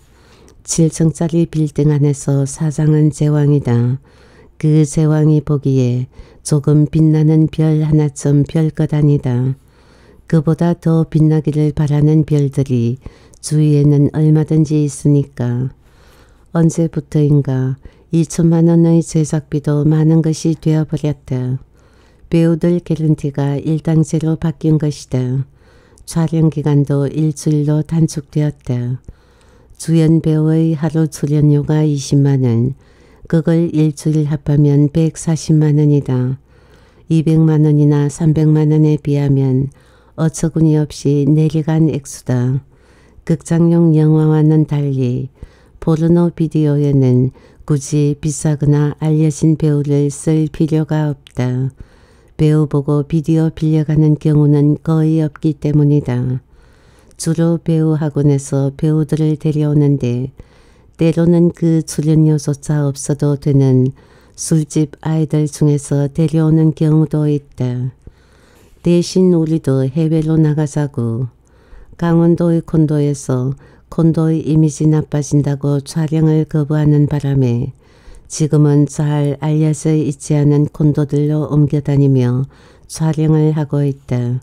7층짜리 빌딩 안에서 사장은 제왕이다. 그 제왕이 보기에 조금 빛나는 별 하나쯤 별것 아니다. 그보다 더 빛나기를 바라는 별들이 주위에는 얼마든지 있으니까. 언제부터인가 2천만 원의 제작비도 많은 것이 되어버렸다. 배우들 개런티가 일당제로 바뀐 것이다. 촬영 기간도 일주일로 단축되었다. 주연 배우의 하루 출연료가 20만 원, 그걸 일주일 합하면 140만 원이다. 200만 원이나 300만 원에 비하면 어처구니 없이 내리간 액수다. 극장용 영화와는 달리 포르노 비디오에는 굳이 비싸거나 알려진 배우를 쓸 필요가 없다. 배우 보고 비디오 빌려가는 경우는 거의 없기 때문이다. 주로 배우 학원에서 배우들을 데려오는데 때로는 그 출연료조차 없어도 되는 술집 아이들 중에서 데려오는 경우도 있다. 대신 우리도 해외로 나가자고 강원도의 콘도에서 콘도의 이미지 나빠진다고 촬영을 거부하는 바람에 지금은 잘 알려져 있지 않은 콘도들로 옮겨다니며 촬영을 하고 있다.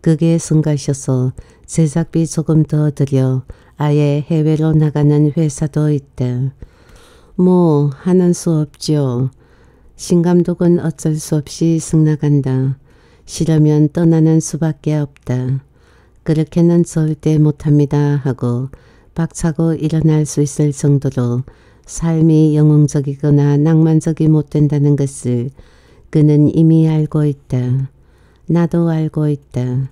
그게 성가셔서 제작비 조금 더 들여 아예 해외로 나가는 회사도 있다. 뭐 하는 수 없죠. 신감독은 어쩔 수 없이 승나간다. 싫으면 떠나는 수밖에 없다. 그렇게는 절대 못합니다 하고 박차고 일어날 수 있을 정도로 삶이 영웅적이거나 낭만적이 못 된다는 것을 그는 이미 알고 있다. 나도 알고 있다.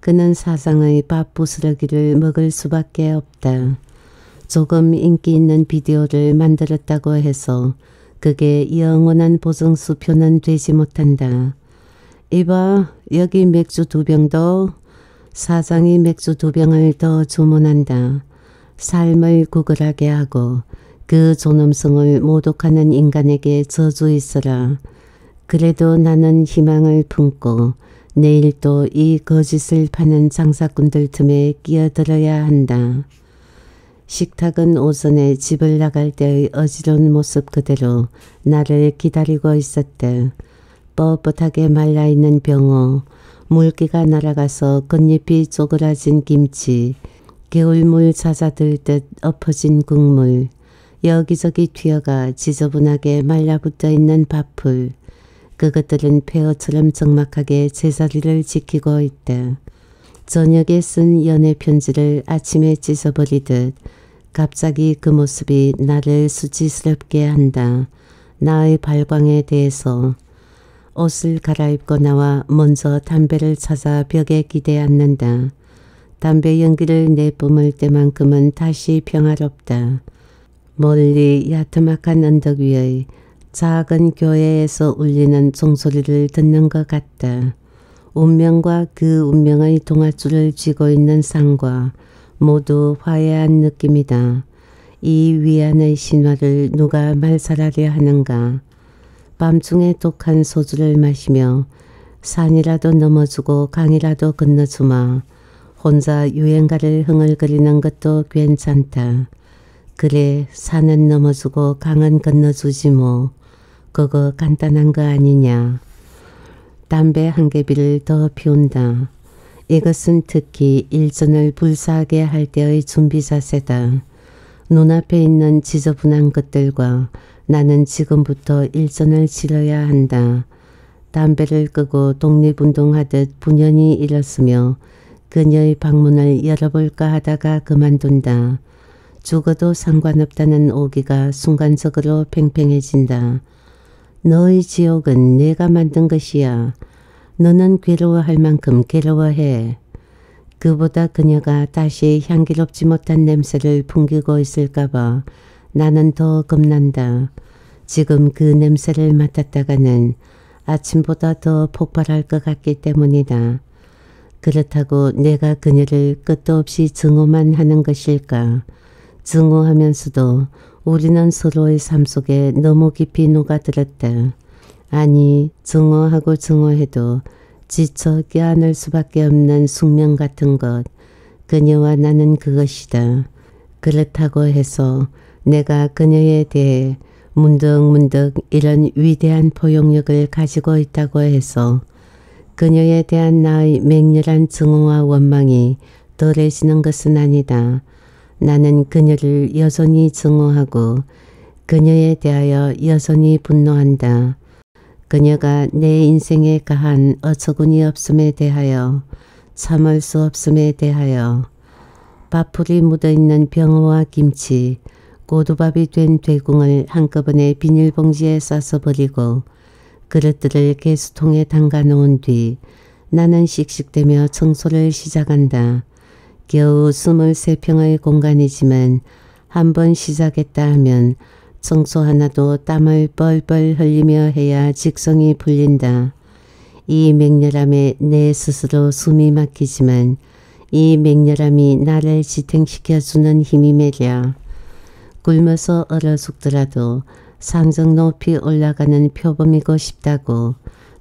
그는 사상의 밥 부스러기를 먹을 수밖에 없다. 조금 인기 있는 비디오를 만들었다고 해서 그게 영원한 보증수표는 되지 못한다. 이봐 여기 맥주 두 병 더. 사장이 맥주 두 병을 더 주문한다. 삶을 구걸하게 하고 그 존엄성을 모독하는 인간에게 저주 있어라. 그래도 나는 희망을 품고 내일 또 이 거짓을 파는 장사꾼들 틈에 끼어들어야 한다. 식탁은 오전에 집을 나갈 때의 어지러운 모습 그대로 나를 기다리고 있었다. 뻣뻣하게 말라있는 병어, 물기가 날아가서 겉잎이 쪼그라진 김치, 겨울물 잦아들 듯 엎어진 국물, 여기저기 튀어가 지저분하게 말라붙어 있는 밥풀, 그것들은 폐허처럼 적막하게 제자리를 지키고 있다. 저녁에 쓴 연애 편지를 아침에 찢어버리듯 갑자기 그 모습이 나를 수치스럽게 한다. 나의 발광에 대해서 옷을 갈아입고 나와 먼저 담배를 찾아 벽에 기대 앉는다. 담배 연기를 내뿜을 때만큼은 다시 평화롭다. 멀리 야트막한 언덕 위의 작은 교회에서 울리는 종소리를 듣는 것 같다. 운명과 그 운명의 동아줄을 쥐고 있는 상과 모두 화해한 느낌이다. 이 위안의 신화를 누가 말살하려 하는가. 밤중에 독한 소주를 마시며 산이라도 넘어주고 강이라도 건너주마. 혼자 유행가를 흥얼거리는 것도 괜찮다. 그래 산은 넘어주고 강은 건너주지 뭐. 그거 간단한 거 아니냐. 담배 한 개비를 더 피운다. 이것은 특히 일전을 불사하게 할 때의 준비 자세다. 눈앞에 있는 지저분한 것들과 나는 지금부터 일전을 치러야 한다. 담배를 끄고 독립운동하듯 분연히 일었으며 그녀의 방문을 열어볼까 하다가 그만둔다. 죽어도 상관없다는 오기가 순간적으로 팽팽해진다. 너의 지옥은 내가 만든 것이야. 너는 괴로워할 만큼 괴로워해. 그보다 그녀가 다시 향기롭지 못한 냄새를 풍기고 있을까봐 나는 더 겁난다. 지금 그 냄새를 맡았다가는 아침보다 더 폭발할 것 같기 때문이다. 그렇다고 내가 그녀를 끝도 없이 증오만 하는 것일까. 증오하면서도 우리는 서로의 삶 속에 너무 깊이 녹아들었다. 아니 증오하고 증오해도 지쳐 깨어날 수밖에 없는 숙명 같은 것. 그녀와 나는 그것이다. 그렇다고 해서 내가 그녀에 대해 문득문득 이런 위대한 포용력을 가지고 있다고 해서 그녀에 대한 나의 맹렬한 증오와 원망이 덜해지는 것은 아니다. 나는 그녀를 여전히 증오하고 그녀에 대하여 여전히 분노한다. 그녀가 내 인생에 가한 어처구니 없음에 대하여 참을 수 없음에 대하여 밥풀이 묻어있는 병어와 김치, 고두밥이 된 대궁을 한꺼번에 비닐봉지에 싸서 버리고 그릇들을 개수통에 담가 놓은 뒤 나는 씩씩대며 청소를 시작한다. 겨우 23평의 공간이지만 한 번 시작했다 하면 청소 하나도 땀을 뻘뻘 흘리며 해야 직성이 풀린다. 이 맹렬함에 내 스스로 숨이 막히지만 이 맹렬함이 나를 지탱시켜주는 힘이 매려. 굶어서 얼어 죽더라도 상정 높이 올라가는 표범이고 싶다고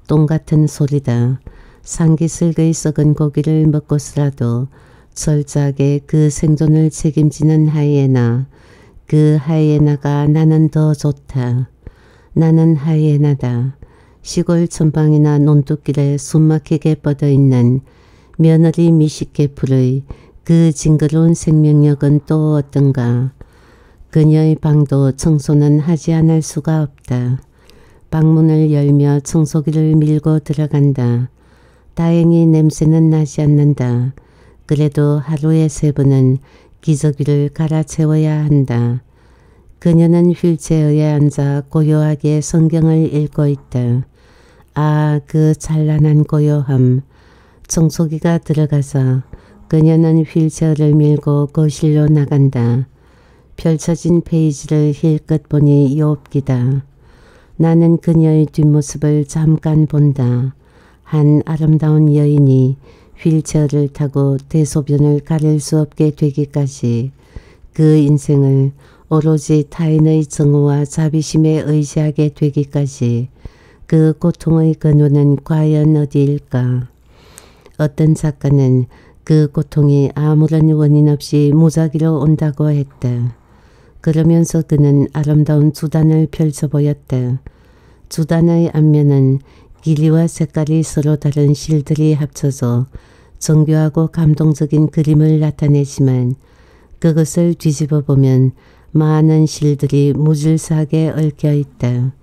똥같은 소리다. 상기슬거의 썩은 고기를 먹고서라도 철저하게 그 생존을 책임지는 하이에나 그 하이에나가 나는 더 좋다. 나는 하이에나다. 시골 전방이나 논두길에 숨막히게 뻗어있는 며느리 미식개풀의 그 징그러운 생명력은 또 어떤가. 그녀의 방도 청소는 하지 않을 수가 없다. 방문을 열며 청소기를 밀고 들어간다. 다행히 냄새는 나지 않는다. 그래도 하루에 세 번은 기저귀를 갈아채워야 한다. 그녀는 휠체어에 앉아 고요하게 성경을 읽고 있다. 아, 그 찬란한 고요함. 청소기가 들어가서 그녀는 휠체어를 밀고 거실로 나간다. 펼쳐진 페이지를 힐끗 보니 욥기다. 나는 그녀의 뒷모습을 잠깐 본다. 한 아름다운 여인이 휠체어를 타고 대소변을 가릴 수 없게 되기까지 그 인생을 오로지 타인의 정오와 자비심에 의지하게 되기까지 그 고통의 근원은 과연 어디일까? 어떤 작가는 그 고통이 아무런 원인 없이 무작위로 온다고 했다. 그러면서 그는 아름다운 주단을 펼쳐 보였다. 주단의 앞면은 길이와 색깔이 서로 다른 실들이 합쳐져 정교하고 감동적인 그림을 나타내지만 그것을 뒤집어 보면 많은 실들이 무질서하게 얽혀 있다.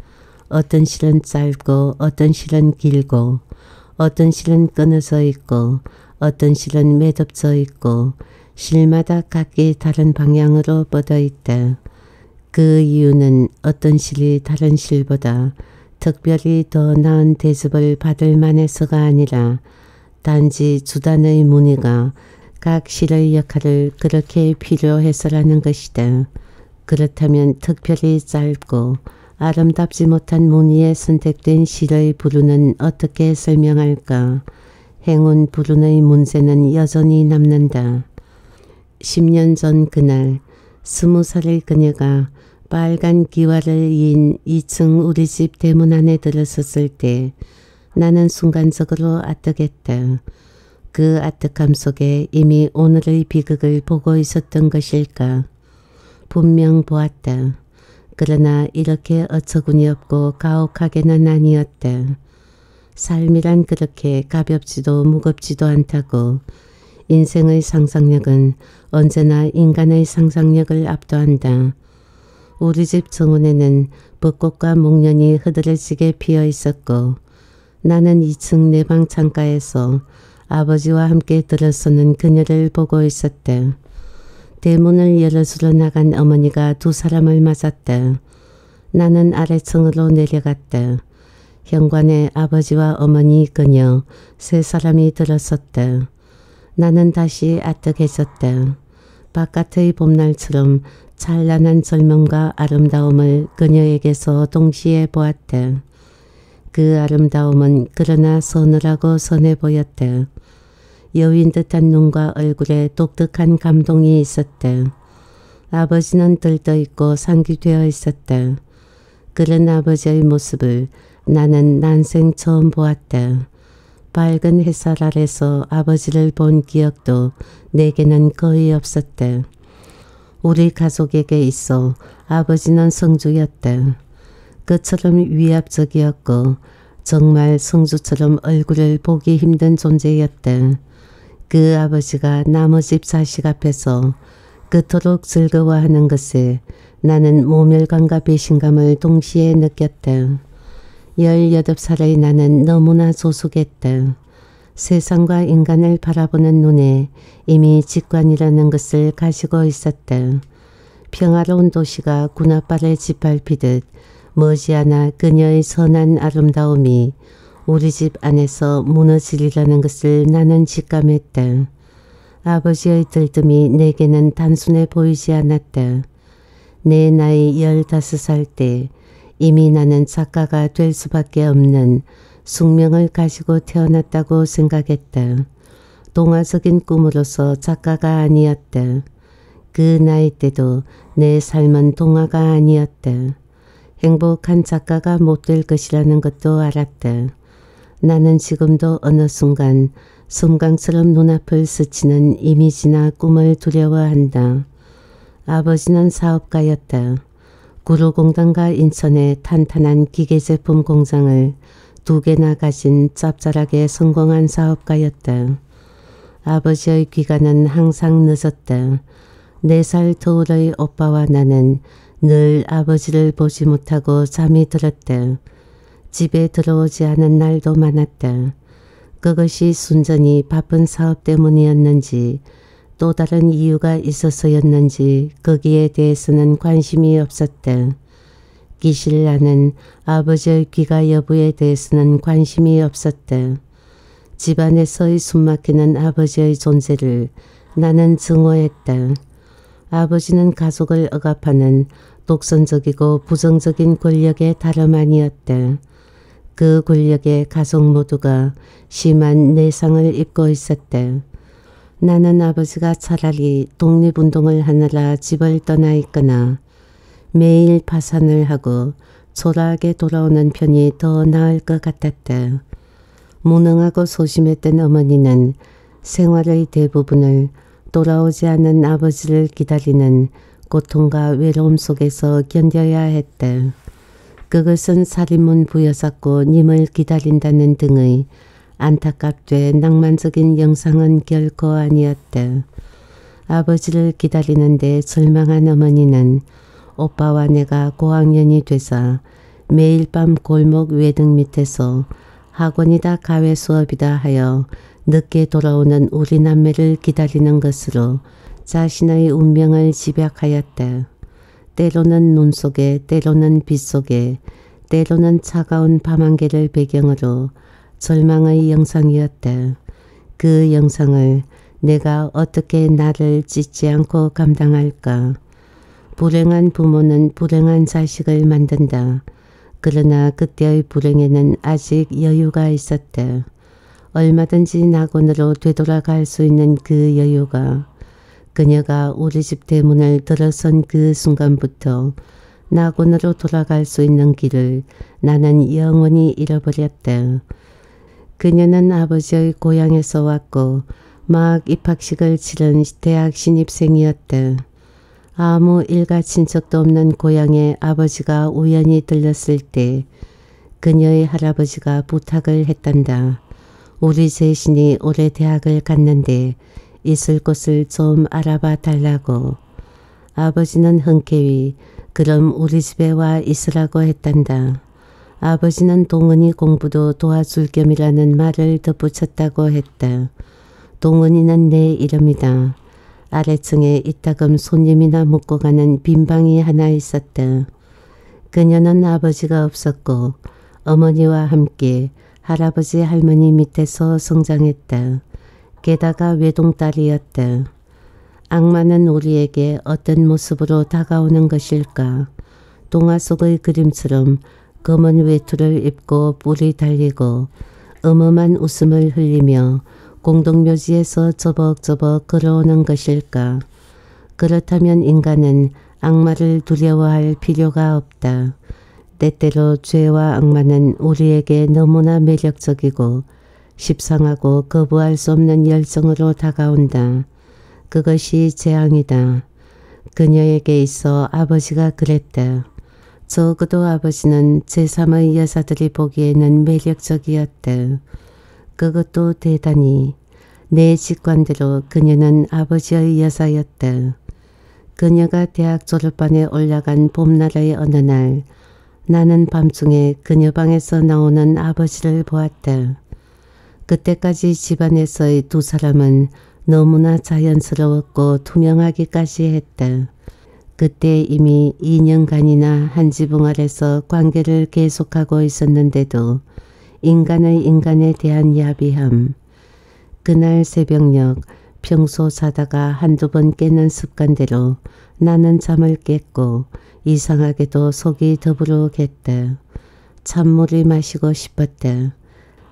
어떤 실은 짧고 어떤 실은 길고 어떤 실은 끊어져 있고 어떤 실은 매듭져 있고 실마다 각기 다른 방향으로 뻗어 있다. 그 이유는 어떤 실이 다른 실보다 특별히 더 나은 대접을 받을 만해서가 아니라 단지 주단의 무늬가 각 실의 역할을 그렇게 필요해서라는 것이다. 그렇다면 특별히 짧고 아름답지 못한 무늬에 선택된 실의 부르는 어떻게 설명할까? 행운 부른의 문제는 여전히 남는다. 10년 전 그날 스무 살의 그녀가 빨간 기와를 이인 2층 우리 집 대문 안에 들어섰을 때 나는 순간적으로 아득했다. 그 아득함 속에 이미 오늘의 비극을 보고 있었던 것일까. 분명 보았다. 그러나 이렇게 어처구니 없고 가혹하게는 아니었다. 삶이란 그렇게 가볍지도 무겁지도 않다고 인생의 상상력은 언제나 인간의 상상력을 압도한다. 우리 집 정원에는 벚꽃과 목련이 흐드러지게 피어 있었고 나는 2층 내 방 창가에서 아버지와 함께 들어서는 그녀를 보고 있었다. 대문을 열어주러 나간 어머니가 두 사람을 맞았다. 나는 아래층으로 내려갔다. 현관에 아버지와 어머니 그녀 세 사람이 들어섰다. 나는 다시 아득해졌다. 바깥의 봄날처럼 찬란한 젊음과 아름다움을 그녀에게서 동시에 보았다. 그 아름다움은 그러나 서늘하고 선해 보였다. 여윈 듯한 눈과 얼굴에 독특한 감동이 있었다. 아버지는 들떠있고 상기되어 있었다. 그런 아버지의 모습을 나는 난생 처음 보았다. 밝은 햇살 아래서 아버지를 본 기억도 내게는 거의 없었다. 우리 가족에게 있어 아버지는 성주였다. 그처럼 위압적이었고 정말 성주처럼 얼굴을 보기 힘든 존재였다. 그 아버지가 나머지 자식 앞에서 그토록 즐거워하는 것에 나는 모멸감과 배신감을 동시에 느꼈 다. 18살의 나는 너무나 조숙했다. 세상과 인간을 바라보는 눈에 이미 직관이라는 것을 가지고 있었다. 평화로운 도시가 군합발을 짓밟히듯 머지않아 그녀의 선한 아름다움이 우리 집 안에서 무너지리라는 것을 나는 직감했다. 아버지의 들뜸이 내게는 단순해 보이지 않았다. 내 나이 15살 때 이미 나는 작가가 될 수밖에 없는 숙명을 가지고 태어났다고 생각했다. 동화 적인 꿈으로서 작가가 아니었다. 그 나이 때도 내 삶은 동화가 아니었다. 행복한 작가가 못 될 것이라는 것도 알았다. 나는 지금도 어느 순간 섬광처럼 눈앞을 스치는 이미지나 꿈을 두려워한다. 아버지는 사업가였다. 구로공단과 인천의 탄탄한 기계제품 공장을 두 개나 가진 짭짤하게 성공한 사업가였다. 아버지의 귀가는 항상 늦었다. 네 살 터울의 오빠와 나는 늘 아버지를 보지 못하고 잠이 들었다. 집에 들어오지 않은 날도 많았다. 그것이 순전히 바쁜 사업 때문이었는지 또 다른 이유가 있어서였는지 거기에 대해서는 관심이 없었다. 기실 나는 아버지의 귀가 여부에 대해서는 관심이 없었다. 집안에서의 숨막히는 아버지의 존재를 나는 증오했다. 아버지는 가족을 억압하는 독선적이고 부정적인 권력의 다름 아니었다. 그 권력에 가족 모두가 심한 내상을 입고 있었다. 나는 아버지가 차라리 독립운동을 하느라 집을 떠나 있거나 매일 파산을 하고 초라하게 돌아오는 편이 더 나을 것 같았다. 무능하고 소심했던 어머니는 생활의 대부분을 돌아오지 않는 아버지를 기다리는 고통과 외로움 속에서 견뎌야 했다. 그것은 살인문 부여잡고 님을 기다린다는 등의 안타깝되 낭만적인 영상은 결코 아니었다. 아버지를 기다리는데 절망한 어머니는 오빠와 내가 고학년이 돼서 매일 밤 골목 외등 밑에서 학원이다 가외 수업이다 하여 늦게 돌아오는 우리 남매를 기다리는 것으로 자신의 운명을 집약하였다. 때로는 눈 속에 때로는 빛 속에 때로는 차가운 밤한개를 배경으로 절망의 영상이었다. 그 영상을 내가 어떻게 나를 찢지 않고 감당할까. 불행한 부모는 불행한 자식을 만든다. 그러나 그때의 불행에는 아직 여유가 있었다. 얼마든지 낙원으로 되돌아갈 수 있는 그 여유가 그녀가 우리 집 대문을 들어선 그 순간부터 낙원으로 돌아갈 수 있는 길을 나는 영원히 잃어버렸다. 그녀는 아버지의 고향에서 왔고 막 입학식을 치른 대학 신입생이었다. 아무 일가 친척도 없는 고향에 아버지가 우연히 들렀을 때 그녀의 할아버지가 부탁을 했단다. 우리 셋신이 올해 대학을 갔는데 있을 곳을 좀 알아봐 달라고. 아버지는 흔쾌히 그럼 우리 집에 와 있으라고 했단다. 아버지는 동은이 공부도 도와줄 겸이라는 말을 덧붙였다고 했다. 동은이는 내 이름이다. 아래층에 이따금 손님이나 묵고 가는 빈 방이 하나 있었다. 그녀는 아버지가 없었고 어머니와 함께 할아버지 할머니 밑에서 성장했다. 게다가 외동딸이었다. 악마는 우리에게 어떤 모습으로 다가오는 것일까? 동화 속의 그림처럼 검은 외투를 입고 뿔이 달리고 어마한 웃음을 흘리며 공동묘지에서 저벅저벅 걸어오는 것일까? 그렇다면 인간은 악마를 두려워할 필요가 없다. 때때로 죄와 악마는 우리에게 너무나 매력적이고 십상하고 거부할 수 없는 열정으로 다가온다. 그것이 재앙이다. 그녀에게 있어 아버지가 그랬다. 적어도 아버지는 제3의 여사들이 보기에는 매력적이었다. 그것도 대단히 내 직관대로 그녀는 아버지의 여사였다. 그녀가 대학 졸업반에 올라간 봄날의 어느 날 나는 밤중에 그녀 방에서 나오는 아버지를 보았다. 그때까지 집안에서의 두 사람은 너무나 자연스러웠고 투명하기까지 했다. 그때 이미 2년간이나 한 지붕 아래서 관계를 계속하고 있었는데도 인간의 인간에 대한 야비함. 그날 새벽녘 평소 자다가 한두 번 깨는 습관대로 나는 잠을 깼고 이상하게도 속이 더부룩했다. 찬물이 마시고 싶었다.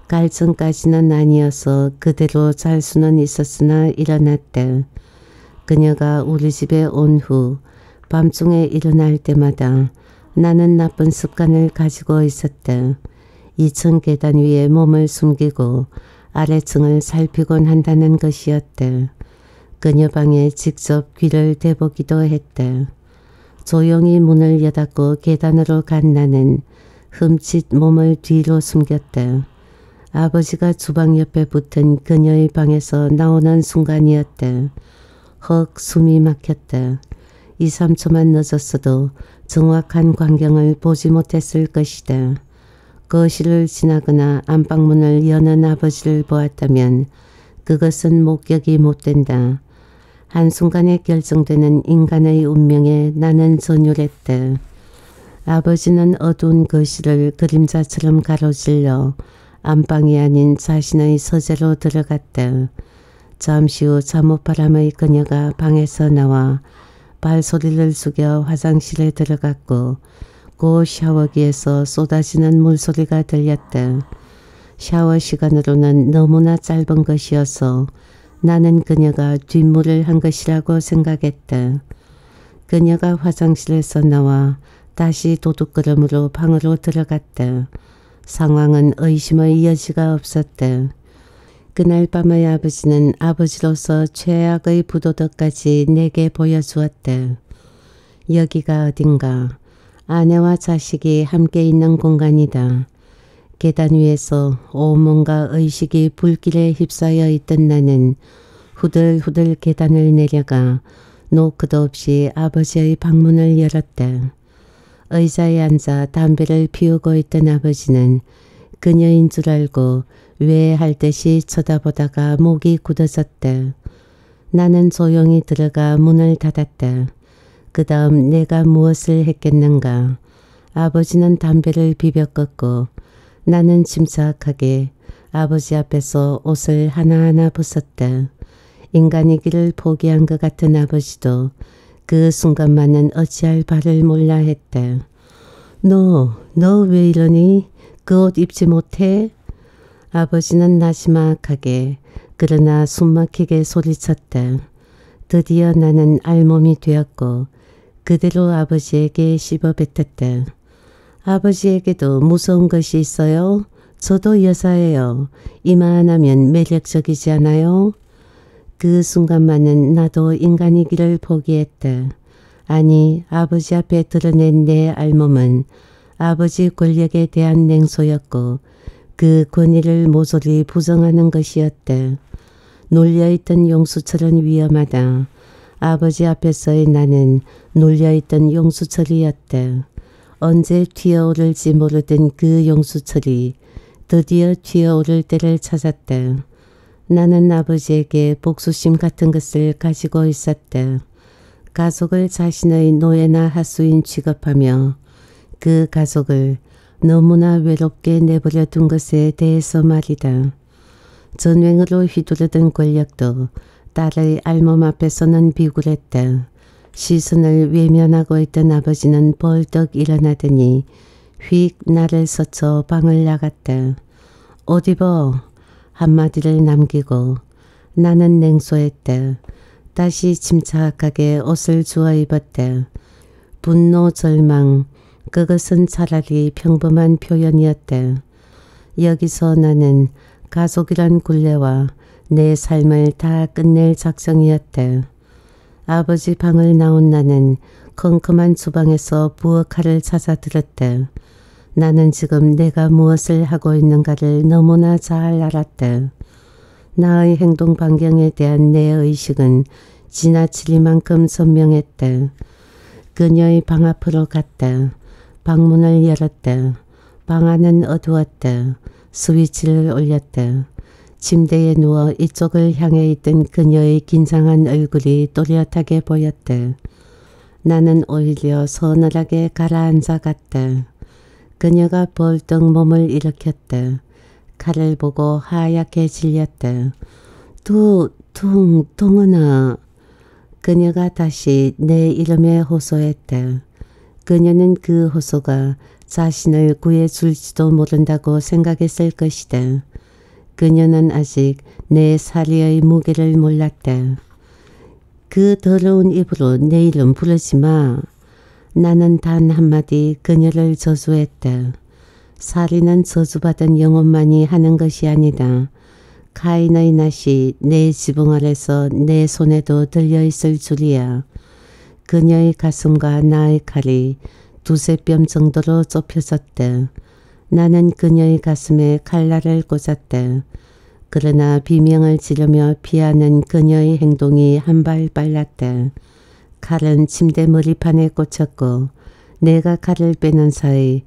갈증까지는 아니어서 그대로 잘 수는 있었으나 일어났다. 그녀가 우리 집에 온 후 밤중에 일어날 때마다 나는 나쁜 습관을 가지고 있었다. 2층 계단 위에 몸을 숨기고 아래층을 살피곤 한다는 것이었다. 그녀 방에 직접 귀를 대보기도 했다. 조용히 문을 여닫고 계단으로 간 나는 흠칫 몸을 뒤로 숨겼다. 아버지가 주방 옆에 붙은 그녀의 방에서 나오는 순간이었다. 헉 숨이 막혔다. 2, 3초만 늦었어도 정확한 광경을 보지 못했을 것이다. 거실을 지나거나 안방문을 여는 아버지를 보았다면 그것은 목격이 못된다. 한순간에 결정되는 인간의 운명에 나는 전율했다. 아버지는 어두운 거실을 그림자처럼 가로질러 안방이 아닌 자신의 서재로 들어갔다. 잠시 후 잠옷바람의 그녀가 방에서 나와 발소리를 숙여 화장실에 들어갔고 고 샤워기에서 쏟아지는 물소리가 들렸다. 샤워 시간으로는 너무나 짧은 것이어서 나는 그녀가 뒷물을 한 것이라고 생각했다. 그녀가 화장실에서 나와 다시 도둑걸음으로 방으로 들어갔다. 상황은 의심의 여지가 없었다. 그날 밤의 아버지는 아버지로서 최악의 부도덕까지 내게 보여주었다. 여기가 어딘가 아내와 자식이 함께 있는 공간이다. 계단 위에서 온몸과 의식이 불길에 휩싸여 있던 나는 후들후들 계단을 내려가 노크도 없이 아버지의 방문을 열었다. 의자에 앉아 담배를 피우고 있던 아버지는 그녀인 줄 알고 왜할 듯이 쳐다보다가 목이 굳어졌다. 나는 조용히 들어가 문을 닫았다. 그 다음 내가 무엇을 했겠는가. 아버지는 담배를 비벼 껐고 나는 침착하게 아버지 앞에서 옷을 하나하나 벗었다. 인간이기를 포기한 것 같은 아버지도 그 순간만은 어찌할 바를 몰라 했다. 너, 너 왜 이러니? 그 옷 입지 못해? 아버지는 나지막하게 그러나 숨막히게 소리쳤다. 드디어 나는 알몸이 되었고 그대로 아버지에게 씹어뱉었다. 아버지에게도 무서운 것이 있어요. 저도 여자예요. 이만하면 매력적이지 않아요? 그 순간만은 나도 인간이기를 포기했다. 아니 아버지 앞에 드러낸 내 알몸은 아버지 권력에 대한 냉소였고 그 권위를 모조리 부정하는 것이었대. 놀려있던 용수철은 위험하다. 아버지 앞에서의 나는 놀려있던 용수철이었대. 언제 튀어오를지 모르던 그 용수철이 드디어 튀어오를 때를 찾았대. 나는 아버지에게 복수심 같은 것을 가지고 있었대. 가족을 자신의 노예나 하수인 취급하며 그 가족을 너무나 외롭게 내버려 둔 것에 대해서 말이다. 전횡으로 휘두르던 권력도 딸의 알몸 앞에 서는 비굴했다. 시선을 외면하고 있던 아버지는 벌떡 일어나더니 휙 나를 서쳐 방을 나갔다. 옷 입어 한마디를 남기고 나는 냉소했다. 다시 침착하게 옷을 주워 입었다. 분노, 절망, 그것은 차라리 평범한 표현이었다. 여기서 나는 가족이란 굴레와 내 삶을 다 끝낼 작정이었다. 아버지 방을 나온 나는 컴컴한 주방에서 부엌칼을 찾아 들었다. 나는 지금 내가 무엇을 하고 있는가를 너무나 잘 알았다. 나의 행동 반경에 대한 내 의식은 지나치리만큼 선명했다. 그녀의 방 앞으로 갔다. 방문을 열었다. 방 안은 어두웠다. 스위치를 올렸다. 침대에 누워 이쪽을 향해 있던 그녀의 긴장한 얼굴이 또렷하게 보였다. 나는 오히려 서늘하게 가라앉아 갔다. 그녀가 벌떡 몸을 일으켰다. 칼을 보고 하얗게 질렸다. 두, 둥, 동은아. 그녀가 다시 내 이름에 호소했다. 그녀는 그 호소가 자신을 구해줄지도 모른다고 생각했을 것이다. 그녀는 아직 내 사리의 무게를 몰랐다. 그 더러운 입으로 내 이름 부르지 마. 나는 단 한마디 그녀를 저주했다. 살인은 저주받은 영혼만이 하는 것이 아니다. 카인의 낫이 내 지붕 아래서 내 손에도 들려있을 줄이야. 그녀의 가슴과 나의 칼이 두세 뼘 정도로 좁혀졌대. 나는 그녀의 가슴에 칼날을 꽂았대. 그러나 비명을 지르며 피하는 그녀의 행동이 한 발 빨랐대. 칼은 침대 머리판에 꽂혔고 내가 칼을 빼는 사이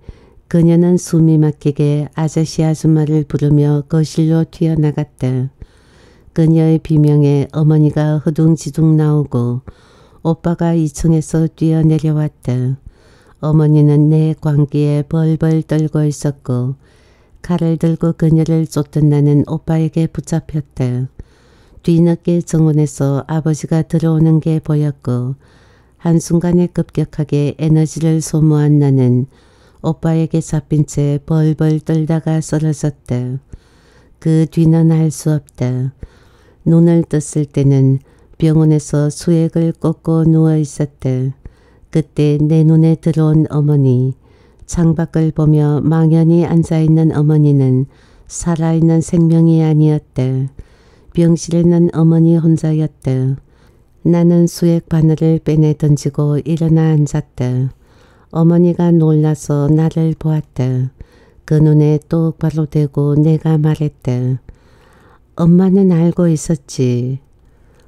그녀는 숨이 막히게 아저씨 아줌마를 부르며 거실로 튀어나갔다. 그녀의 비명에 어머니가 허둥지둥 나오고 오빠가 2층에서 뛰어내려왔다. 어머니는 내 광기에 벌벌 떨고 있었고 칼을 들고 그녀를 쫓던 나는 오빠에게 붙잡혔다. 뒤늦게 정원에서 아버지가 들어오는 게 보였고 한순간에 급격하게 에너지를 소모한 나는 오빠에게 잡힌 채 벌벌 떨다가 쓰러졌다. 그 뒤는 알 수 없다. 눈을 떴을 때는 병원에서 수액을 꽂고 누워 있었다. 그때 내 눈에 들어온 어머니, 창밖을 보며 망연히 앉아있는 어머니는 살아있는 생명이 아니었다. 병실에는 어머니 혼자였다. 나는 수액 바늘을 빼내 던지고 일어나 앉았다. 어머니가 놀라서 나를 보았다. 그 눈에 똑바로 대고 내가 말했다. 엄마는 알고 있었지.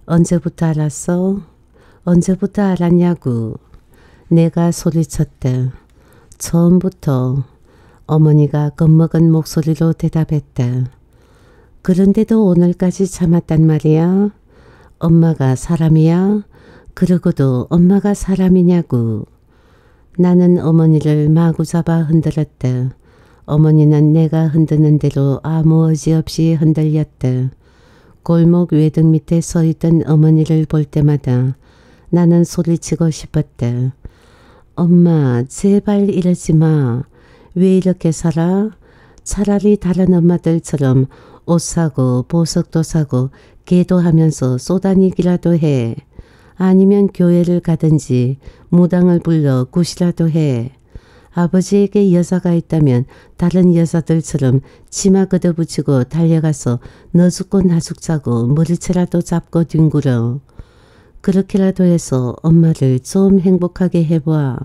언제부터 알았어? 언제부터 알았냐고. 내가 소리쳤다. 처음부터 어머니가 겁먹은 목소리로 대답했다. 그런데도 오늘까지 참았단 말이야. 엄마가 사람이야? 그러고도 엄마가 사람이냐고. 나는 어머니를 마구 잡아 흔들었다. 어머니는 내가 흔드는 대로 아무 의지 없이 흔들렸다. 골목 외등 밑에 서 있던 어머니를 볼 때마다 나는 소리치고 싶었다. 엄마 제발 이러지 마. 왜 이렇게 살아? 차라리 다른 엄마들처럼 옷 사고 보석도 사고 기도하면서 쏘다니기라도 해. 아니면 교회를 가든지 무당을 불러 굿이라도 해. 아버지에게 여자가 있다면 다른 여자들처럼 치마 걷어붙이고 달려가서 너 죽고 나 죽자고 머리채라도 잡고 뒹굴어. 그렇게라도 해서 엄마를 좀 행복하게 해봐.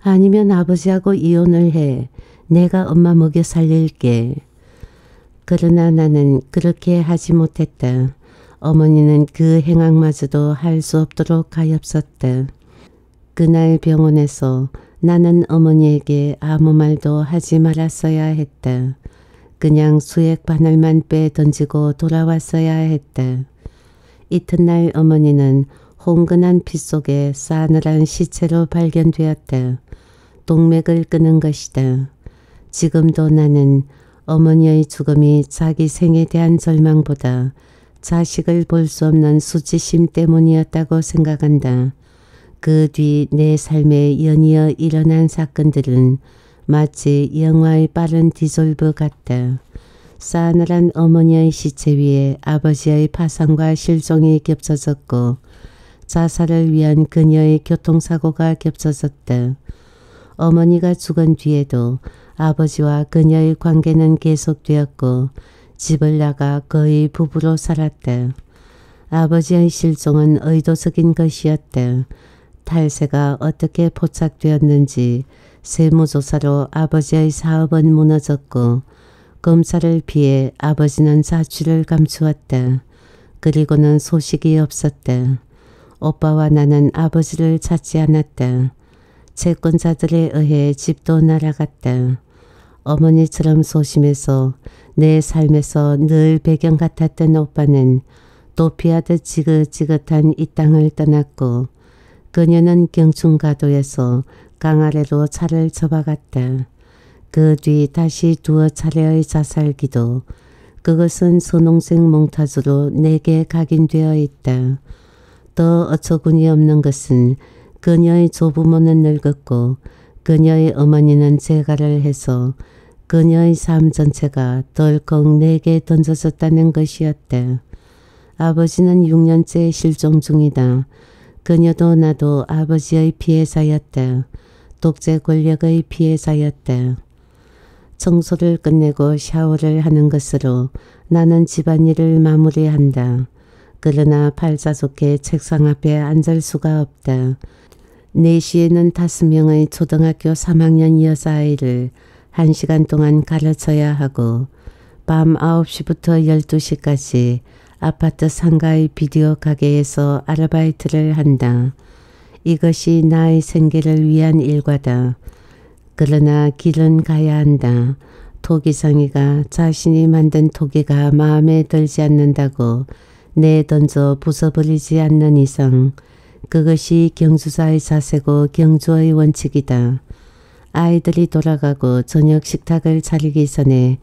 아니면 아버지하고 이혼을 해. 내가 엄마 먹여 살릴게. 그러나 나는 그렇게 하지 못했다. 어머니는 그 행악마저도 할 수 없도록 가엾었다. 그날 병원에서 나는 어머니에게 아무 말도 하지 말았어야 했다. 그냥 수액 바늘만 빼 던지고 돌아왔어야 했다. 이튿날 어머니는 흥건한 피 속에 싸늘한 시체로 발견되었다. 동맥을 끊은 것이다. 지금도 나는 어머니의 죽음이 자기 생에 대한 절망보다 자식을 볼 수 없는 수치심 때문이었다고 생각한다. 그 뒤 내 삶에 연이어 일어난 사건들은 마치 영화의 빠른 디졸브 같다. 싸늘한 어머니의 시체 위에 아버지의 파산과 실종이 겹쳐졌고 자살을 위한 그녀의 교통사고가 겹쳐졌다. 어머니가 죽은 뒤에도 아버지와 그녀의 관계는 계속되었고 집을 나가 거의 부부로 살았다. 아버지의 실종은 의도적인 것이었다. 탈세가 어떻게 포착되었는지 세무조사로 아버지의 사업은 무너졌고 검사를 피해 아버지는 자취를 감추었다. 그리고는 소식이 없었다. 오빠와 나는 아버지를 찾지 않았다. 채권자들에 의해 집도 날아갔다. 어머니처럼 소심해서 내 삶에서 늘 배경 같았던 오빠는 도피하듯 지긋지긋한 이 땅을 떠났고 그녀는 경춘가도에서 강아래로 차를 접어갔다. 그 뒤 다시 두어 차례의 자살기도 그것은 선홍색 몽타주로 내게 각인되어 있다. 더 어처구니 없는 것은 그녀의 조부모는 늙었고 그녀의 어머니는 재가를 해서 그녀의 삶 전체가 덜컥 내게 던져졌다는 것이었다. 아버지는 6년째 실종 중이다. 그녀도 나도 아버지의 피해자였다. 독재 권력의 피해자였다. 청소를 끝내고 샤워를 하는 것으로 나는 집안일을 마무리한다. 그러나 팔자 좋게 책상 앞에 앉을 수가 없다. 4시에는 다섯 명의 초등학교 3학년 여자아이를 1시간 동안 가르쳐야 하고 밤 9시부터 12시까지 아파트 상가의 비디오 가게에서 아르바이트를 한다. 이것이 나의 생계를 위한 일과다. 그러나 길은 가야 한다. 토기상이가 자신이 만든 토기가 마음에 들지 않는다고 내던져 부숴버리지 않는 이상 그것이 경주자의 자세고 경주의 원칙이다. 아이들이 돌아가고 저녁 식탁을 차리기 전에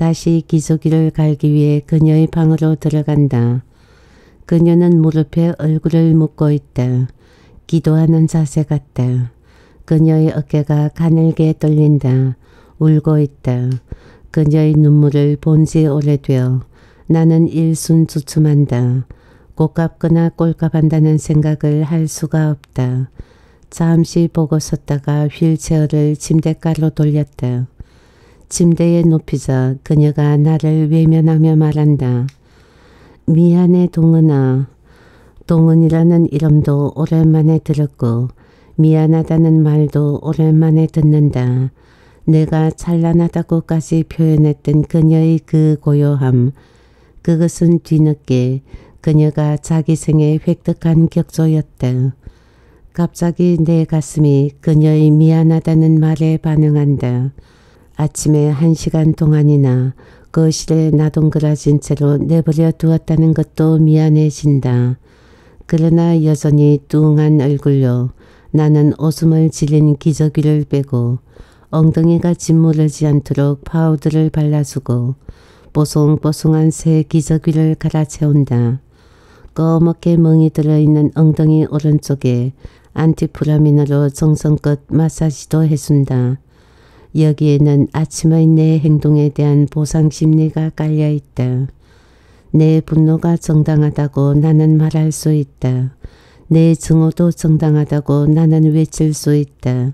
다시 기저귀를 갈기 위해 그녀의 방으로 들어간다. 그녀는 무릎에 얼굴을 묻고 있다. 기도하는 자세 같다. 그녀의 어깨가 가늘게 떨린다. 울고 있다. 그녀의 눈물을 본 지 오래되어 나는 일순 주춤한다. 꽃갑거나 꼴값한다는 생각을 할 수가 없다. 잠시 보고 섰다가 휠체어를 침대가로 돌렸다. 침대에 눕히자 그녀가 나를 외면하며 말한다. 미안해 동은아. 동은이라는 이름도 오랜만에 들었고 미안하다는 말도 오랜만에 듣는다. 내가 찬란하다고까지 표현했던 그녀의 그 고요함. 그것은 뒤늦게 그녀가 자기 생에 획득한 격조였다. 갑자기 내 가슴이 그녀의 미안하다는 말에 반응한다. 아침에 한 시간 동안이나 거실에 나동그라진 채로 내버려 두었다는 것도 미안해진다. 그러나 여전히 뚱한 얼굴로 나는 오줌을 지린 기저귀를 빼고 엉덩이가 짓무르지 않도록 파우더를 발라주고 뽀송뽀송한 새 기저귀를 갈아채운다. 꺼멓게 멍이 들어있는 엉덩이 오른쪽에 안티프라민으로 정성껏 마사지도 해준다. 여기에는 아침의 내 행동에 대한 보상 심리가 깔려 있다. 내 분노가 정당하다고 나는 말할 수 있다. 내 증오도 정당하다고 나는 외칠 수 있다.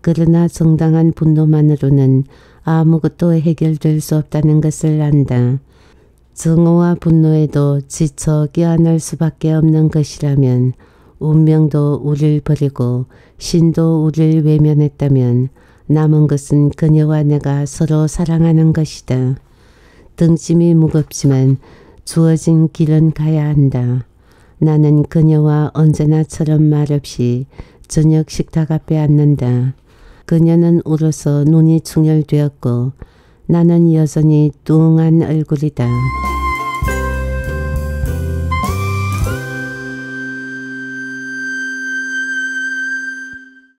그러나 정당한 분노만으로는 아무것도 해결될 수 없다는 것을 안다. 증오와 분노에도 지쳐 끼어날 수밖에 없는 것이라면 운명도 우리를 버리고 신도 우리를 외면했다면 남은 것은 그녀와 내가 서로 사랑하는 것이다. 등짐이 무겁지만 주어진 길은 가야 한다. 나는 그녀와 언제나처럼 말없이 저녁 식탁 앞에 앉는다. 그녀는 울어서 눈이 충혈되었고 나는 여전히 뚱한 얼굴이다.